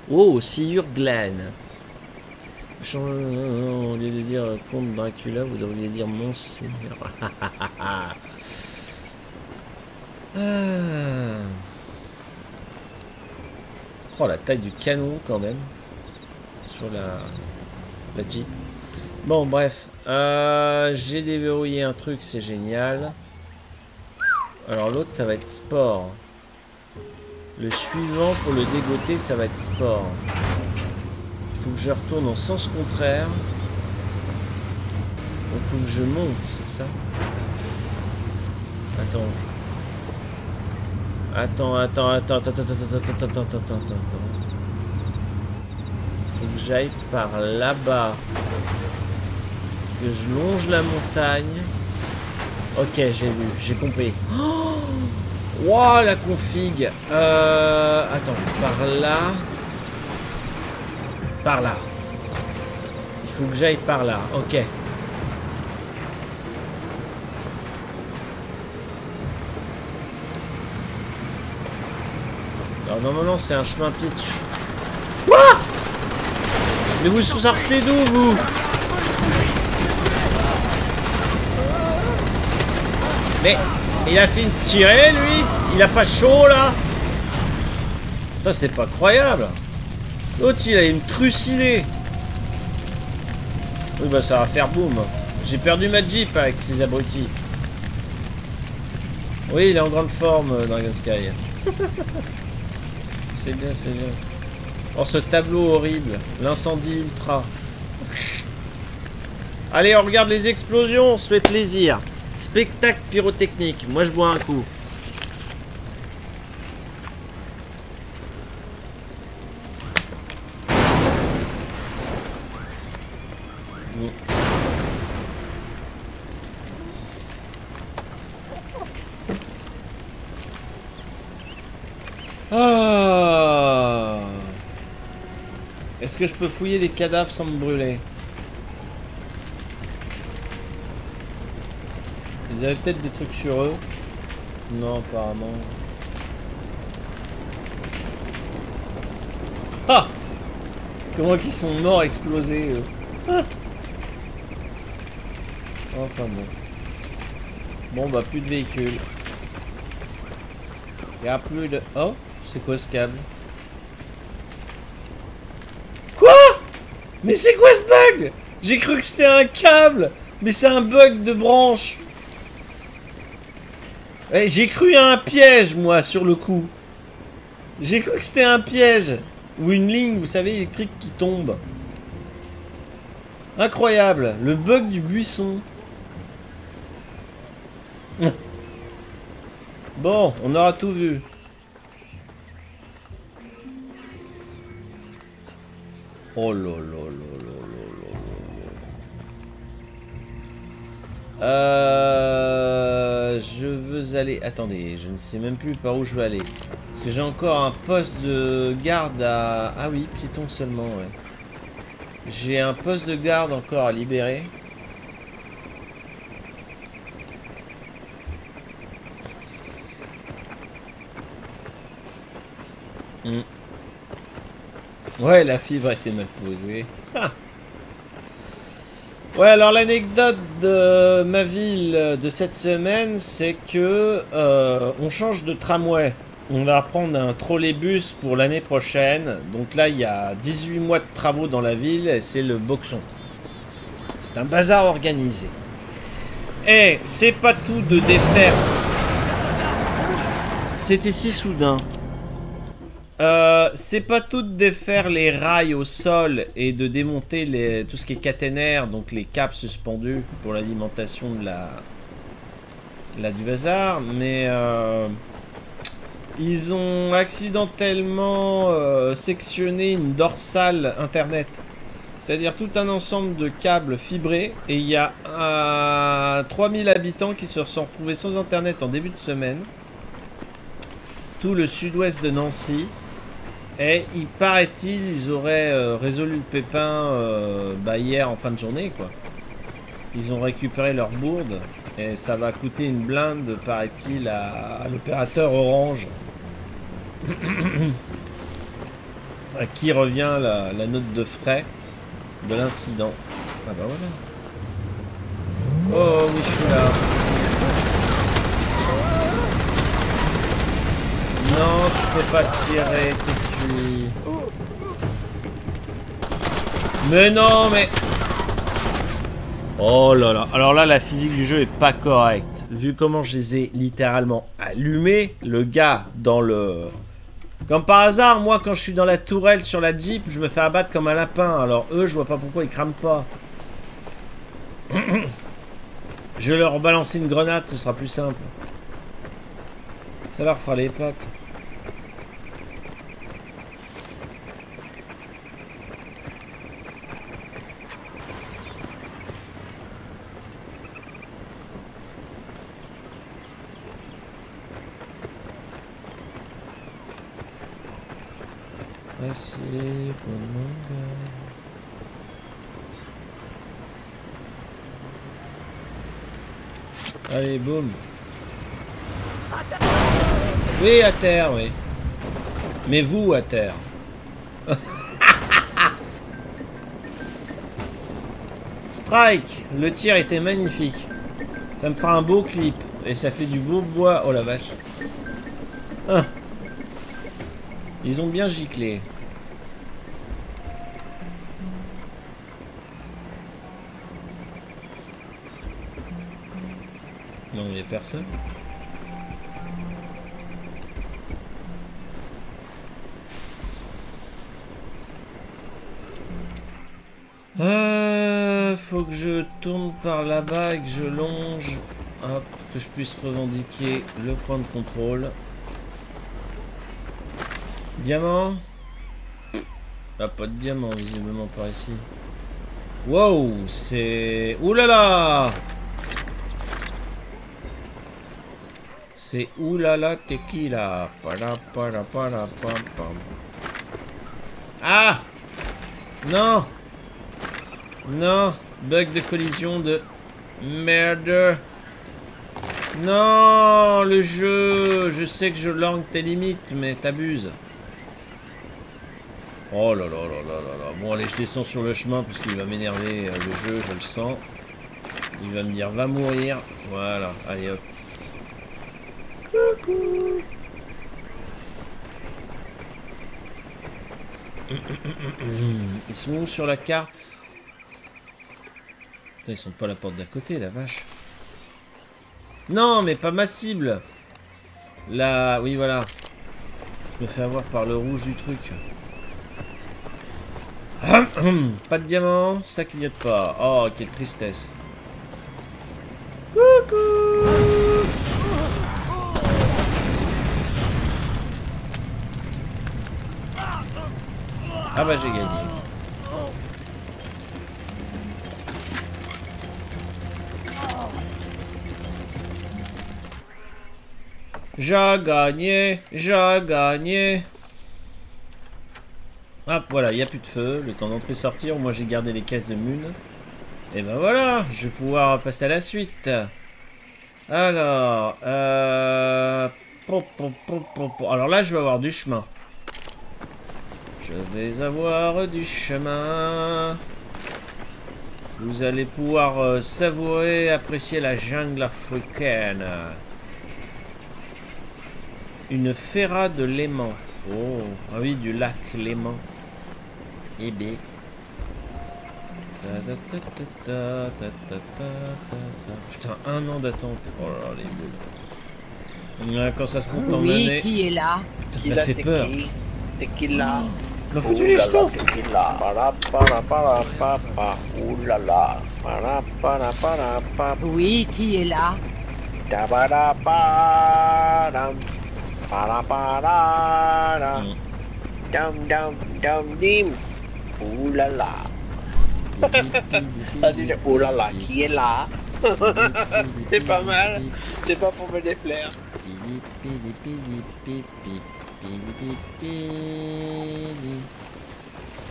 Oh, Sir Glen. Au lieu de dire comte Dracula, vous devriez dire Monseigneur. Ah. Oh, la taille du canon, quand même. Sur la, la Jeep. Bon, bref. Euh, J'ai déverrouillé un truc, c'est génial. Alors, l'autre, ça va être sport. Le suivant, pour le dégoter, ça va être sport. Faut que je retourne en sens contraire. Faut que je monte, c'est ça? Attends. Attends, attends, attends, attends, attends, attends, attends, attends, attends, attends, attends. Faut que j'aille par là-bas. Que je longe la montagne. Ok, j'ai vu, j'ai compris. Oh Wow, la config. Euh, attends, par là. Par là. Il faut que j'aille par là. Ok. Alors normalement c'est un chemin pitch. Quoi? Mais vous sortez d'où vous? Mais il a fini de tirer lui? Il a pas chaud là? Ça c'est pas croyable L'autre il allait me trucider Oui bah ça va faire boum. J'ai perdu ma Jeep avec ces abrutis. Oui il est en grande forme euh, Dragon Sky. C'est bien c'est bien. Oh ce tableau horrible. L'incendie ultra. Allez on regarde les explosions. On se fait plaisir. Spectacle pyrotechnique. Moi, je bois un coup. Ah. Est-ce que je peux fouiller les cadavres sans me brûler Ils avaient peut-être des trucs sur eux. Non, apparemment. Ah Comment qu'ils sont morts explosés, eux. Ah enfin bon. Bon, bah, plus de véhicules. Il a plus de... Oh C'est quoi ce câble Quoi Mais c'est quoi ce bug? J'ai cru que c'était un câble Mais c'est un bug de branche Eh, J'ai cru à un piège, moi, sur le coup. J'ai cru que c'était un piège. Ou une ligne, vous savez, électrique qui tombe. Incroyable. Le bug du buisson. Bon, on aura tout vu. Oh. Euh, je veux aller. Attendez, je ne sais même plus par où je veux aller. Parce que j'ai encore un poste de garde à. Ah oui, piéton seulement. J'ai un poste de garde encore à libérer. Hmm. Ouais, la fibre été mal posée. Ah. Ouais, alors l'anecdote de ma ville de cette semaine, c'est que euh, on change de tramway. On va prendre un trolleybus pour l'année prochaine. Donc là, il y a 18 mois de travaux dans la ville et c'est le boxon. C'est un bazar organisé. Et c'est pas tout de défaire. C'était si soudain. Euh, c'est pas tout de défaire les rails au sol et de démonter les, tout ce qui est caténaire, donc les câbles suspendus pour l'alimentation de la, du bazar, mais euh, ils ont accidentellement euh, sectionné une dorsale internet, c'est-à-dire tout un ensemble de câbles fibrés, et il y a euh, 3000 habitants qui se sont retrouvés sans internet en début de semaine, tout le sud-ouest de Nancy. Et il paraît-il, ils auraient euh, résolu le pépin euh, bah, hier en fin de journée, quoi. Ils ont récupéré leur bourde et ça va coûter une blinde, paraît-il, à, l'opérateur Orange. à qui revient la, note de frais de l'incident. Ah bah voilà. Oh oui, je suis là. Non, tu peux pas tirer. Mais non, mais... Oh là là. Alors là, la physique du jeu est pas correcte. Vu comment je les ai littéralement allumés, le gars dans le... Comme par hasard, moi, quand je suis dans la tourelle sur la Jeep, je me fais abattre comme un lapin. Alors eux, je vois pas pourquoi ils crament pas. Je vais leur balancer une grenade, ce sera plus simple. Ça leur fera les pattes. Allez, boum. Oui, à terre, oui. Mais vous, à terre. Strike Le tir était magnifique. Ça me fera un beau clip. Et ça fait du beau bois. Oh la vache. Ah. Ils ont bien giclé. Non, il n'y a personne. Euh, faut que je tourne par là-bas et que je longe. Hop, que je puisse revendiquer le point de contrôle. Diamant Ah, pas de diamant visiblement par ici. Wow, c'est... Ouh là là C'est oulala tequila. Ah Non Non Bug de collision de merde. Non Le jeu Je sais que je langue tes limites, mais t'abuses. Oh là là là là là là. Bon, allez, je descends sur le chemin parce qu'il va m'énerver euh, le jeu, je le sens. Il va me dire, va mourir. Voilà, allez hop. Ils sont où sur la carte? Ils sont pas à la porte d'à côté, la vache. Non, mais pas ma cible Là, oui, voilà. Je me fais avoir par le rouge du truc. pas de diamant, ça clignote pas. Oh, quelle tristesse. Coucou Ah bah j'ai gagné. J'ai gagné, j'ai gagné. Hop, voilà, il n'y a plus de feu. Le temps d'entrer sortir. Moi, j'ai gardé les caisses de mune. Et ben voilà, je vais pouvoir passer à la suite. Alors, euh... Alors là, je vais avoir du chemin. Je vais avoir du chemin. Vous allez pouvoir euh, savourer, apprécier la jungle africaine. Une ferra de l'aimant. Oh, ah oui, du lac l'aimant. Eh bien. Putain, un an d'attente. Oh là les. Quand ça se compte en oui, année. qui est là? Qui a fait peur. Tequila. Oh. Non, foutu les jetons Oui, qui est là Oulala. Oulala, qui est là C'est pas mal. C'est pas pour me déplaire.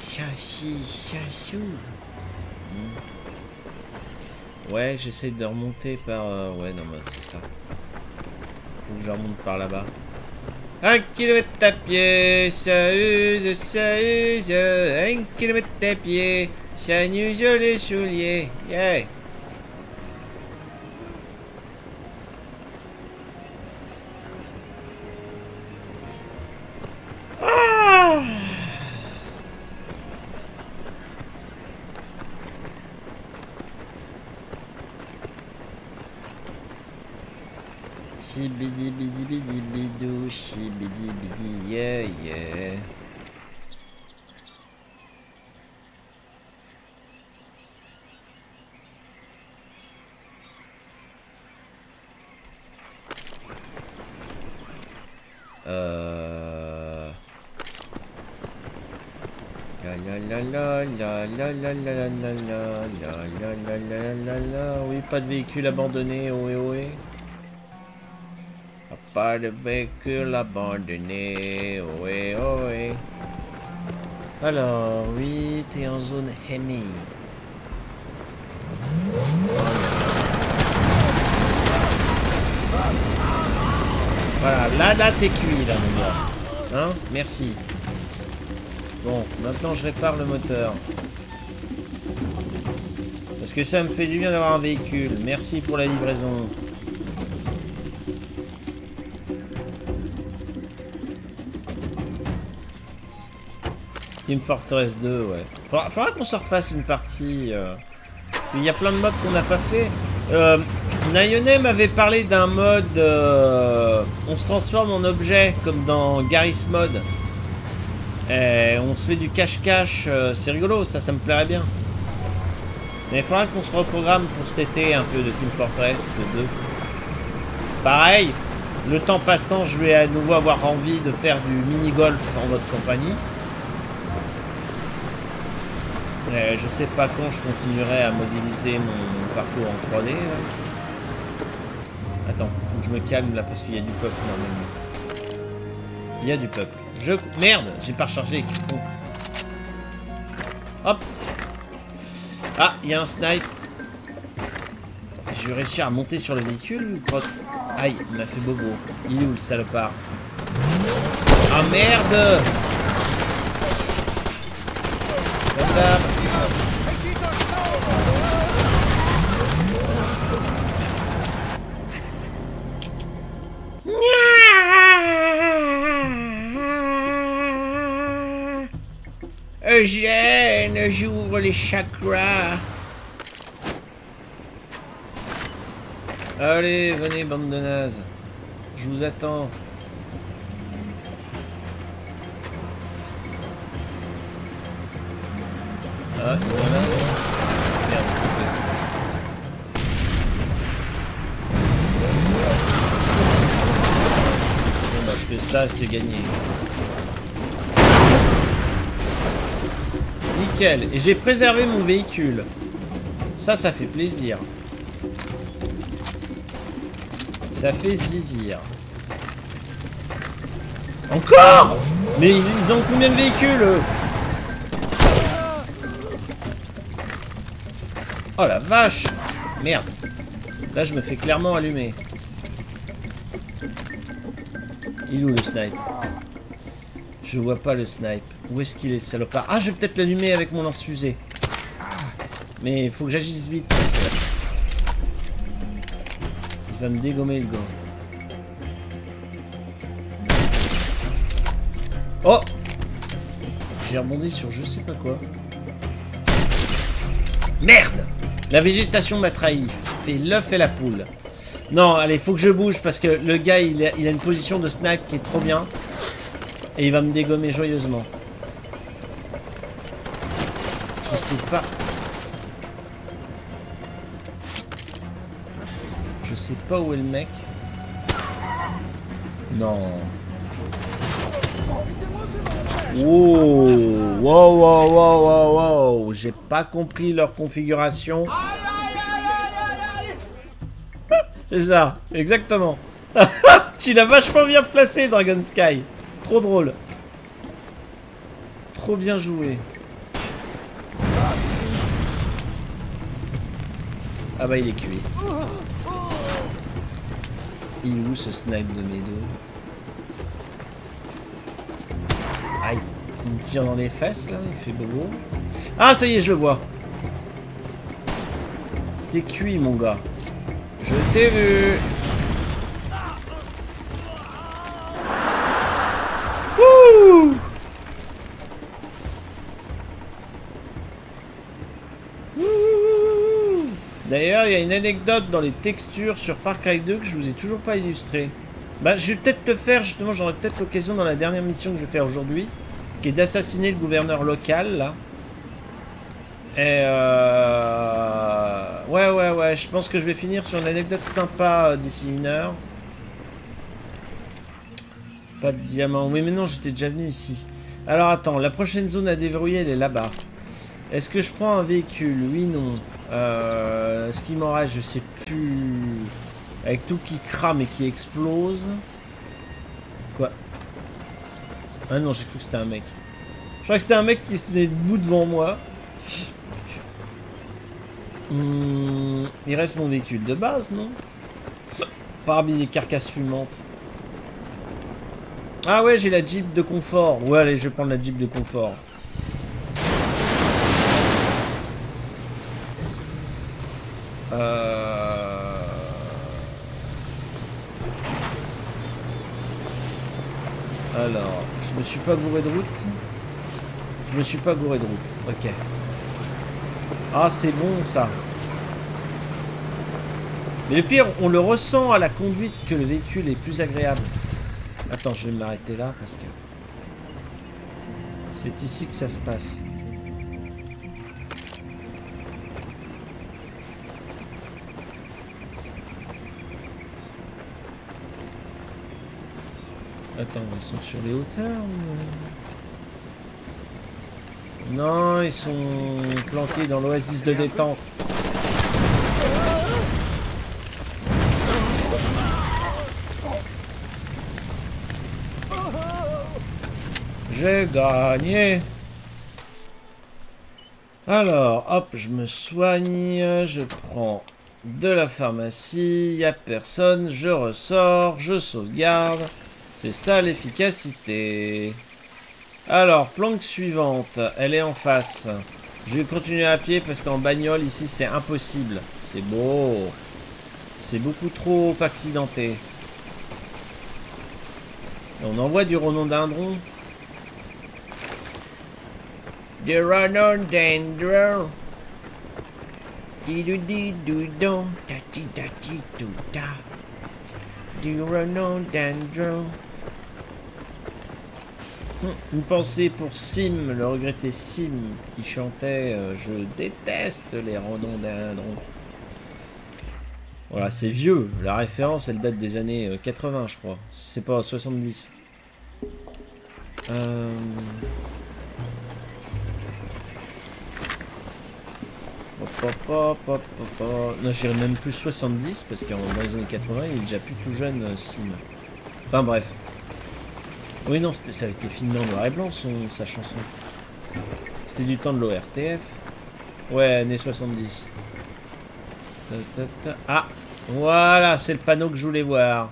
Chachi, chachou. Hmm. Ouais, j'essaie de remonter par... euh, Ouais, non, mais c'est ça. Faut que je remonte par là-bas. Un kilomètre à pied, ça use, ça use. Un kilomètre à pied, ça n'use les souliers. Yeah. Shibidi bidi bidi bidou, shibidi bidi yeah yeah. Euh... Oui, pas de véhicule abandonné, ohé ohé. Pas de véhicule abandonné, ohé ohé. Alors, oui, t'es en zone Hemi. Voilà, là, là, t'es cuit, là, mon gars. Hein Merci. Bon, maintenant, je répare le moteur. Parce que ça me fait du bien d'avoir un véhicule. Merci pour la livraison. Team Fortress 2, ouais. Faudra, qu'on se refasse une partie. euh. Il y a plein de modes qu'on n'a pas fait. Euh, Nayone m'avait parlé d'un mode. euh, on se transforme en objet, comme dans Garry's Mod. Et on se fait du cache-cache. euh, c'est rigolo, ça, ça me plairait bien. Mais il faudra qu'on se reprogramme pour cet été un peu de Team Fortress 2. Pareil, le temps passant, je vais à nouveau avoir envie de faire du mini-golf en votre compagnie. Euh, je sais pas quand je continuerai à modéliser mon parcours en 3D. là. Attends, je me calme là parce qu'il y a du peuple normalement. Il y a du peuple. Je... Merde, j'ai pas rechargé. Hop. Ah, il y a un snipe. Je vais réussir à monter sur le véhicule ou pas Aïe, il m'a fait bobo. Il est où le salopard? Ah merde d'hab. Eugène, j'ouvre les chakras. Allez, venez, bande de nazes. Je vous attends. Ah, voilà. Merde. Bon bah je fais ça, c'est gagné. Et j'ai préservé mon véhicule. Ça, ça fait plaisir. Ça fait zizir. Encore? Mais ils, ont combien de véhicules Oh la vache Merde. Là, je me fais clairement allumer. Il est où le snipe? Je vois pas le snipe. Où est-ce qu'il est, salopard Ah, je vais peut-être l'allumer avec mon lance-fusée. Mais il faut que j'agisse vite parce que... Il va me dégommer le gars. Oh J'ai rebondi sur je sais pas quoi. Merde La végétation m'a trahi. Fait l'œuf et la poule. Non, allez, faut que je bouge parce que le gars, il a, il a une position de snipe qui est trop bien. Et il va me dégommer joyeusement. Je sais pas. Je sais pas où est le mec. Non. Wow, wow, wow, wow, wow, wow. J'ai pas compris leur configuration. C'est ça, exactement. tu l'as vachement bien placé, Dragon Sky. Trop drôle. Trop bien joué. Ah bah il est cuit. Il est où ce snipe de mes dos Aïe. Il me tire dans les fesses là, il fait bobo. Ah ça y est, je le vois. T'es cuit mon gars. Je t'ai vu. Wouh D'ailleurs, il y a une anecdote dans les textures sur Far Cry 2 que je vous ai toujours pas illustré. Bah, je vais peut-être le faire, justement, j'aurai peut-être l'occasion dans la dernière mission que je vais faire aujourd'hui, qui est d'assassiner le gouverneur local, là. Et euh... Ouais, ouais, ouais, je pense que je vais finir sur une anecdote sympa euh, d'ici une heure. Pas de diamant. Oui, mais non, j'étais déjà venu ici. Alors, attends, la prochaine zone à déverrouiller, elle est là-bas. Est-ce que je prends un véhicule? Oui, non. Euh, ce qui m'en reste, je sais plus. Avec tout qui crame et qui explose. Quoi? Ah non, j'ai cru que c'était un mec. Je crois que c'était un mec qui se tenait debout devant moi. Hmm, il reste mon véhicule de base, non? Parmi les carcasses fumantes. Ah ouais, j'ai la Jeep de confort. Ouais, allez, je vais prendre la Jeep de confort. Alors, je me suis pas gouré de route. Je me suis pas gouré de route. Ok. Ah, c'est bon ça. Mais le pire, on le ressent à la conduite que le véhicule est plus agréable. Attends, je vais m'arrêter là parce que... C'est ici que ça se passe. Attends, ils sont sur les hauteurs ou... Non, ils sont planqués dans l'oasis de détente. J'ai gagné. Alors, hop, je me soigne, je prends de la pharmacie, il a personne, je ressors, je sauvegarde. C'est ça l'efficacité. Alors, planque suivante, elle est en face. Je vais continuer à pied parce qu'en bagnole, ici, c'est impossible. C'est beau. C'est beaucoup trop accidenté. On envoie du rhododendron. De rhododendron. Du rhododendron. Une pensée pour Sim, le regretté Sim, qui chantait euh, Je déteste les rhododendrons. Voilà, c'est vieux. La référence, elle date des années euh, 80, je crois. C'est pas 70. Euh... Hop, hop, hop. Non, je dirais même plus 70, parce que dans les années 80, il est déjà plus tout jeune, euh, Sim. Enfin, bref. Oui, non, ça avait été filmé en noir et blanc, son, sa chanson. C'était du temps de l'ORTF. Ouais, années 70. Ta, ta, ta. Ah Voilà, c'est le panneau que je voulais voir.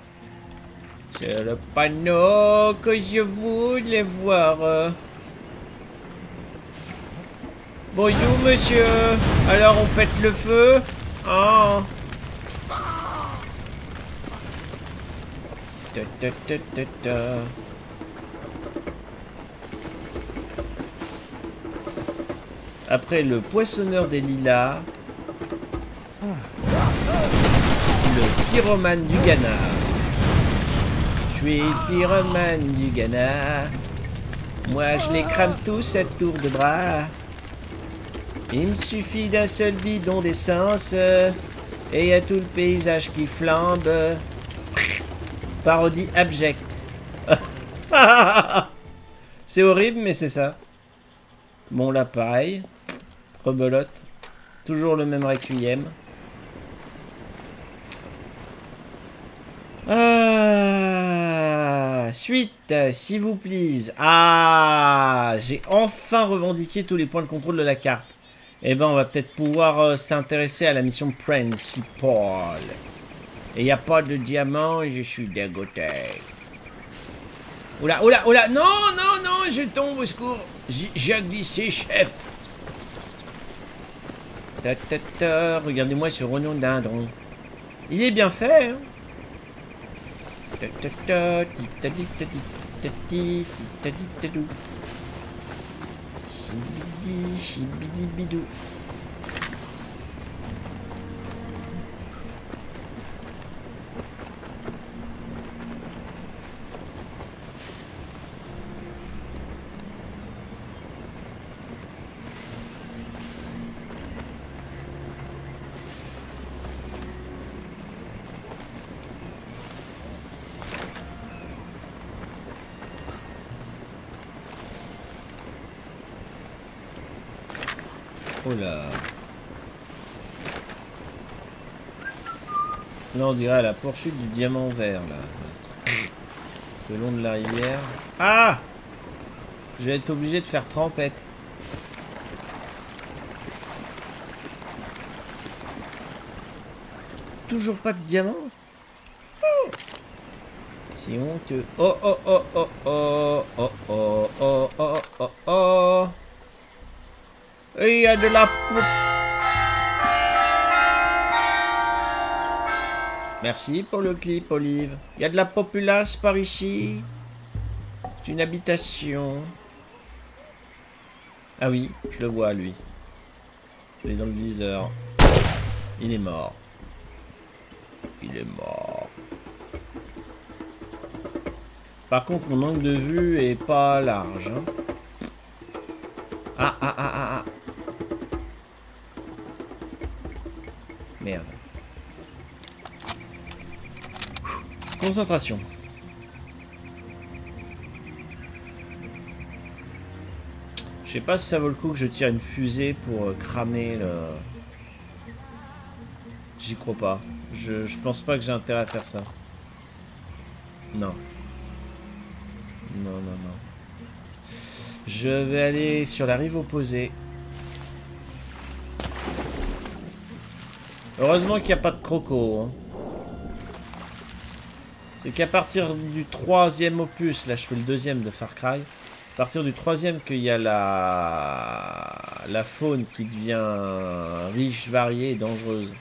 C'est le panneau que je voulais voir. Bonjour, monsieur. Alors, on pète le feu Ah Ta, ta, ta, ta, ta. Après le poissonneur des lilas, le pyromane du Ghana. Je suis pyromane du Ghana. Moi, je les crame tous à tour de bras. Il me suffit d'un seul bidon d'essence et y a tout le paysage qui flambe. Parodie abjecte. c'est horrible, mais c'est ça. Bon, là, pareil. Rebelote. Toujours le même requiem. Ah, suite, s'il vous plaît. Ah, j'ai enfin revendiqué tous les points de contrôle de la carte. Eh ben, on va peut-être pouvoir euh, s'intéresser à la mission principale. Et il n'y a pas de diamant je suis dégoûté. Oula, oula, oula, non, non, non, je tombe au secours. J'ai glissé, chef. Ta ta ta, Regardez-moi ce renom dindon. Il est bien fait, hein Chibidi, chibidi bidou. Là. Là, on dirait la poursuite du diamant vert, là. Le long de la rivière. Ah Je vais être obligé de faire trempette. Toujours pas de diamant Oh C'est honteux. Oh oh oh oh oh oh oh oh oh oh oh Et a de la Merci pour le clip, Olive. Il y a de la populace par ici. C'est une habitation. Ah oui, je le vois, lui. Il est dans le viseur. Il est mort. Il est mort. Par contre, mon angle de vue est pas large. hein. Ah, ah, ah, Concentration. Je sais pas si ça vaut le coup que je tire une fusée pour euh, cramer le... J'y crois pas. Je pense pas que j'ai intérêt à faire ça. Non. Non, non, non. Je vais aller sur la rive opposée. Heureusement qu'il n'y a pas de croco. hein. C'est qu'à partir du troisième opus, là je fais le deuxième de Far Cry, à partir du troisième qu'il y a la... faune qui devient riche, variée et dangereuse.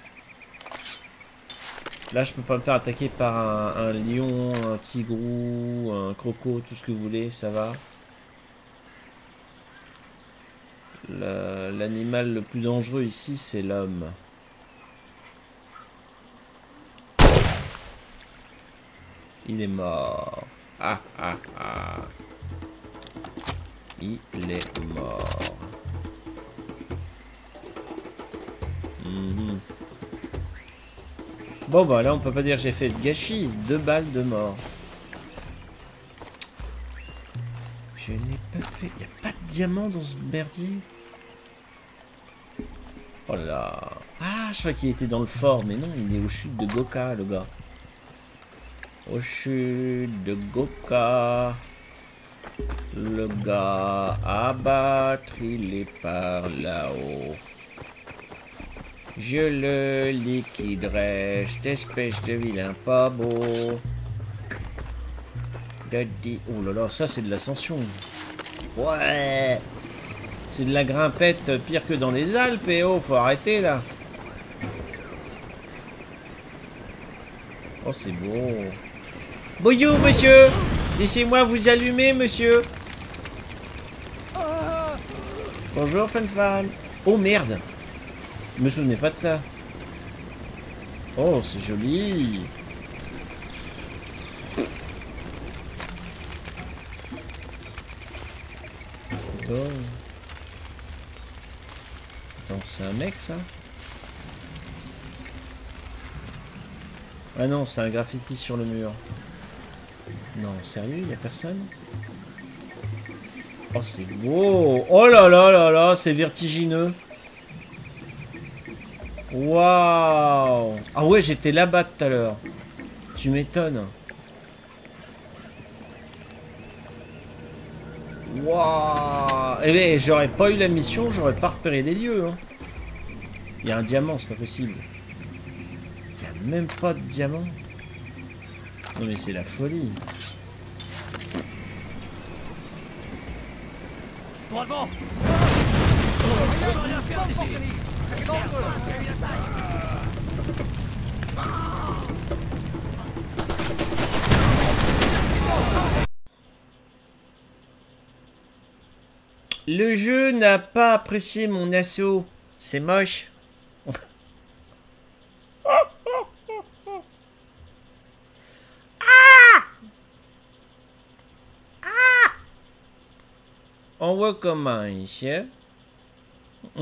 Là je peux pas me faire attaquer par un, lion, un tigrou, un croco, tout ce que vous voulez, ça va. La- L'animal le plus dangereux ici, c'est l'homme. Il est mort. Ah ah ah. Il est mort. Mhm. Bon bah là on peut pas dire j'ai fait de gâchis. Deux balles de mort. Je n'ai pas fait... Y a pas de diamant dans ce merdier Oh là là. Ah, je crois qu'il était dans le fort, mais non, il est aux chutes de Goka, le gars. Aux chutes de Goka. Le gars à battre, il est par là-haut. Je le liquiderai, cette espèce de vilain pas beau. Daddy. Oh là là, ça c'est de l'ascension. Ouais. C'est de la grimpette pire que dans les Alpes, et oh, faut arrêter là. Oh, c'est beau. Bonjour, monsieur. Laissez-moi vous allumer, monsieur. Bonjour, fan fan. Oh merde. Je me souvenais pas de ça. Oh, c'est joli. C'est beau. Attends, c'est un mec ça? Ah non, c'est un graffiti sur le mur. Non, sérieux, y a personne? Oh, c'est beau Oh là là là là, c'est vertigineux Waouh Ah ouais, j'étais là-bas tout à l'heure. Tu m'étonnes. Waouh Eh ben, j'aurais pas eu la mission, j'aurais pas repéré les lieux. Hein. Il y a un diamant, c'est pas possible. Il y a même pas de diamant. Non mais c'est la folie. Le jeu n'a pas apprécié mon assaut. C'est moche. On recommence.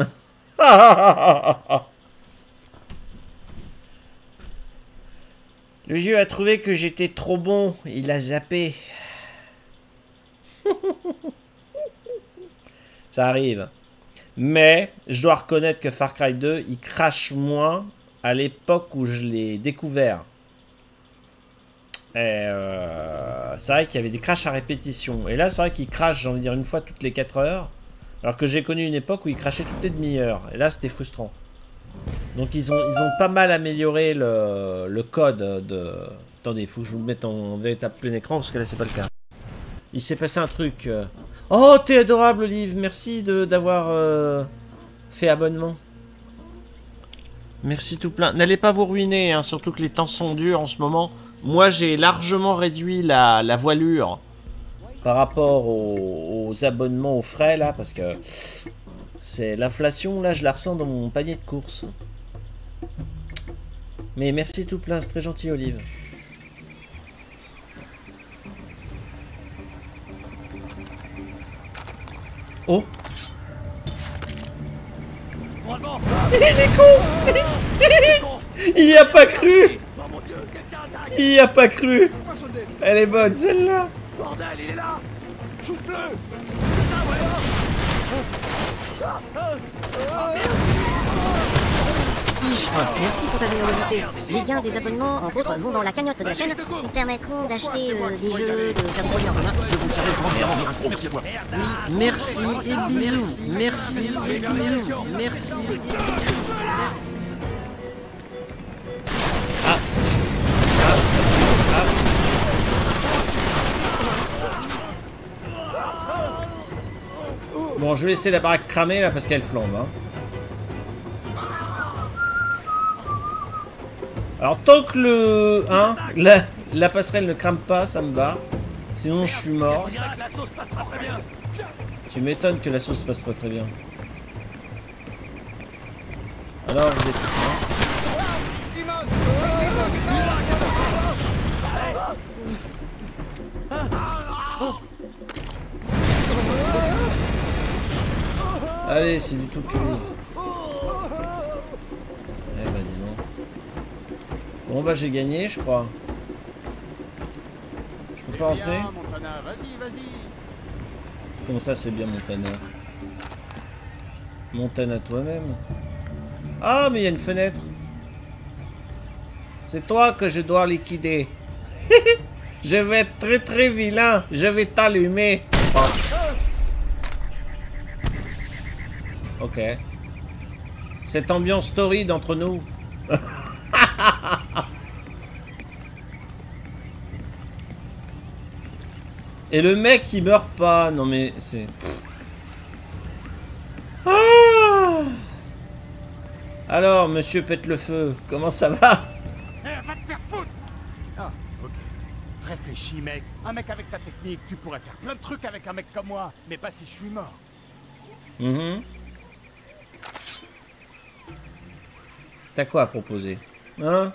Le jeu a trouvé que j'étais trop bon. Il a zappé. Ça arrive. Mais je dois reconnaître que Far Cry 2, il crache moins à l'époque où je l'ai découvert. Et euh, c'est vrai qu'il y avait des crashs à répétition. Et là, c'est vrai qu'il crache, j'ai envie de dire, une fois toutes les 4 heures. Alors que j'ai connu une époque où il crachait toutes les demi-heures. Et là, c'était frustrant. Donc, ils ont, ils ont pas mal amélioré le, code de... Attendez, il faut que je vous le mette en véritable plein écran, parce que là, c'est pas le cas. Il s'est passé un truc. euh. Oh, t'es adorable, Olive. Merci d'avoir euh, fait abonnement. Merci tout plein. N'allez pas vous ruiner, hein, surtout que les temps sont durs en ce moment. Moi, j'ai largement réduit la, la voilure par rapport aux, aux abonnements aux frais, là, parce que c'est l'inflation, là, je la ressens dans mon panier de courses. Mais merci tout plein, c'est très gentil, Olive. Oh Il est con Il y a pas cru Oh mon dieu, quelqu'un attaque Il y a pas cru. Elle est bonne, celle-là. Bordel, il est là. Shoot-le. C'est ça, ouais Merci pour ta générosité. Les gains des abonnements, entre autres, vont dans la cagnotte de la chaîne qui permettront d'acheter euh, des jeux, de faire produire en commun. Merci. Et bisous. Merci. Et bisous. Merci. Chaud Ah, c'est ah, c'est chaud Bon, je vais laisser la baraque cramer, là, parce qu'elle flambe, hein. Alors, tant que le... Hein la, passerelle ne crame pas, ça me va. Sinon, je suis mort. Tu m'étonnes que la sauce passe pas très bien. Alors, là. Allez, c'est du tout cuit. Eh bah dis donc. Bon bah j'ai gagné je crois. Je peux pas vas-y. Comment ça c'est bien Montana Montana toi-même Ah mais il y a une fenêtre C'est toi que je dois liquider Je vais être très très vilain Je vais t'allumer Oh. Ok. Cette ambiance torride entre nous. Et le mec il meurt pas. Non mais c'est. Ah Alors, monsieur pète le feu, comment ça va? Eh, va te faire foutre Ah, ok. Réfléchis, mec. Un mec avec ta technique, tu pourrais faire plein de trucs avec un mec comme moi, mais pas si je suis mort. Mhm. T'as quoi à proposer Hein?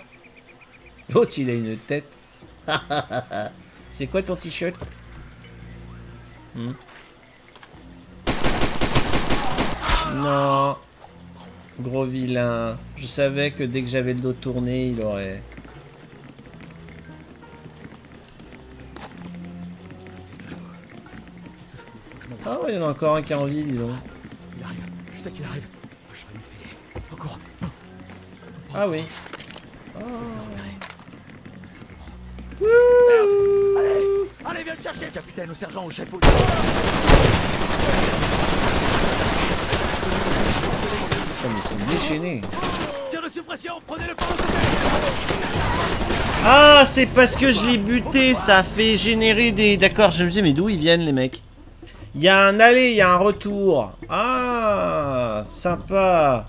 L'autre il a une tête. C'est quoi ton t-shirt? Hmm? Non. Gros vilain. Je savais que dès que j'avais le dos tourné, il aurait... Ah ouais, il y en a encore un qui a envie, dis donc. Il arrive, je sais qu'il arrive. Ah oui. Allez, allez, viens me chercher, capitaine, au sergent, au chef. Au... Putain, mais ils sont déchaînés. Tire de suppression, prenez le Ah, c'est parce que je l'ai buté, ça a fait générer des... D'accord, je me disais, mais d'où ils viennent les mecs? Il y a un aller, il y a un retour. Ah, sympa.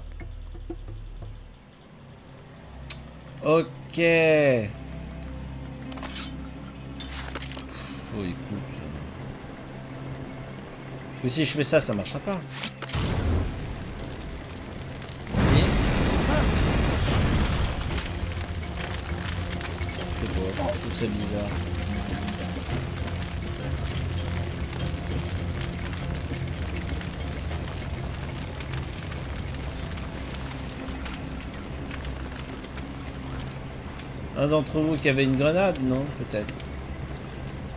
Ok. Oh, écoute. Parce que si je fais ça, ça marchera pas. Trouve ça bizarre. Un d'entre vous qui avait une grenade, non Peut-être.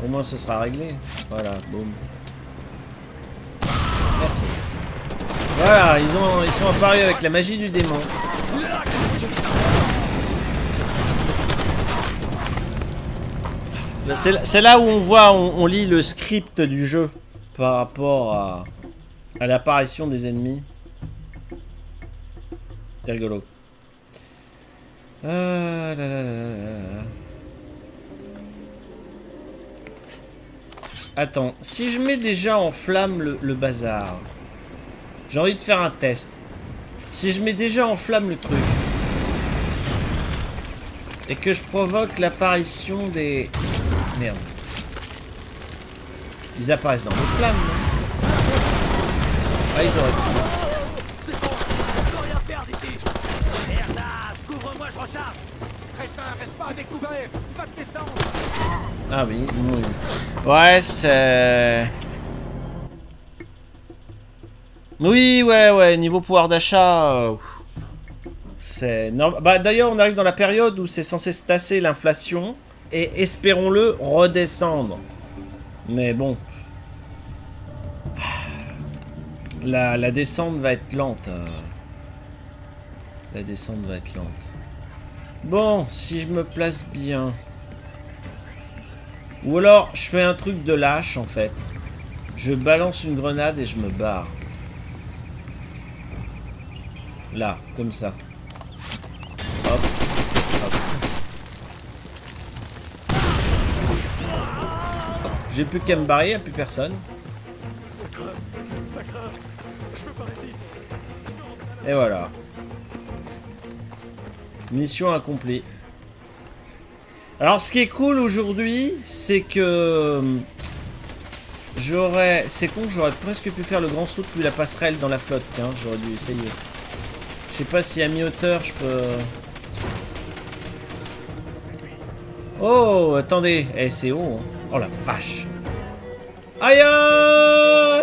Au moins ce sera réglé. Voilà, boum. Merci. Voilà, ils, ont, ils sont apparus avec la magie du démon. C'est là- où on voit, on, on lit le script du jeu par rapport à, à l'apparition des ennemis. C'est rigolo. Là. Attends, si je mets déjà en flamme le, bazar, j'ai envie de faire un test. Si je mets déjà en flamme le truc, et que je provoque l'apparition des... Merde. Ils apparaissent dans les flammes, Ah, ils auraient. Ah oui, oui. Ouais, c'est... Oui, ouais, ouais, niveau pouvoir d'achat... euh, c'est... Bah, d'ailleurs, on arrive dans la période où c'est censé se tasser l'inflation, et espérons-le, redescendre. Mais bon... La, la descente va être lente. euh. La descente va être lente. Bon, si je me place bien... Ou alors, je fais un truc de lâche, en fait. Je balance une grenade et je me barre. Là, comme ça. Hop. J'ai plus qu'à me barrer, y a plus personne. Et voilà. Mission accomplie. Alors, ce qui est cool aujourd'hui, c'est que euh, j'aurais, c'est con, j'aurais presque pu faire le grand saut depuis la passerelle dans la flotte. Tiens, j'aurais dû essayer. Je sais pas si à mi-hauteur je peux... Oh, attendez. Eh, c'est haut. hein. Oh la vache. Aïe ah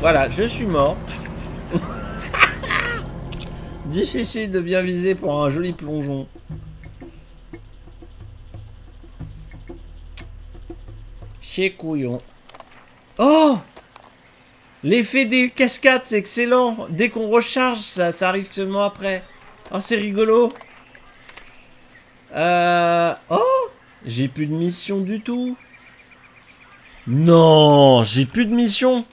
Voilà, je suis mort. Difficile de bien viser pour un joli plongeon. Chez couillon. Oh L'effet des cascades, c'est excellent. Dès qu'on recharge, ça, ça arrive seulement après. Oh, c'est rigolo. Euh... Oh J'ai plus de mission du tout. Non, j'ai plus de mission.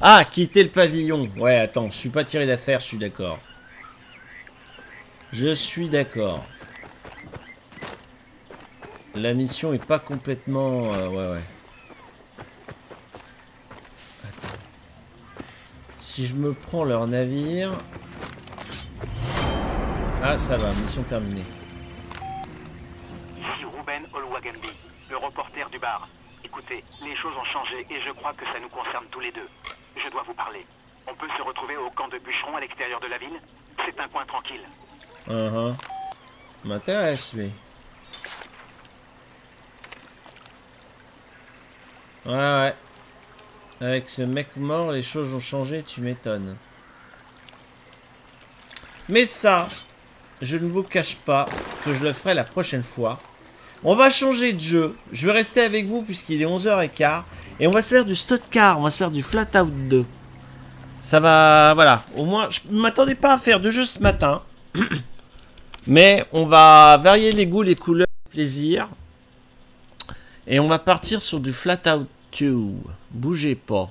Ah, quitter le pavillon. Ouais, attends, je suis pas tiré d'affaire, je suis d'accord. Je suis d'accord. La mission est pas complètement... euh, ouais, ouais. Attends. Si je me prends leur navire... Ah, ça va, mission terminée. Ici Ruben Olwagambi, le reporter du bar. Écoutez, les choses ont changé et je crois que ça nous concerne tous les deux. Je dois vous parler. On peut se retrouver au camp de bûcherons à l'extérieur de la ville? C'est un coin tranquille. Uh-huh. M'intéresse, lui. Ouais, ouais. Avec ce mec mort, les choses ont changé, tu m'étonnes. Mais ça, je ne vous cache pas que je le ferai la prochaine fois. On va changer de jeu. Je vais rester avec vous puisqu'il est 11h15. Et on va se faire du Stotcar, on va se faire du Flat Out 2. Ça va, voilà. Au moins, je m'attendais pas à faire de jeu ce matin. Mais on va varier les goûts, les couleurs, les plaisirs. Et on va partir sur du Flat Out 2. Bougez pas.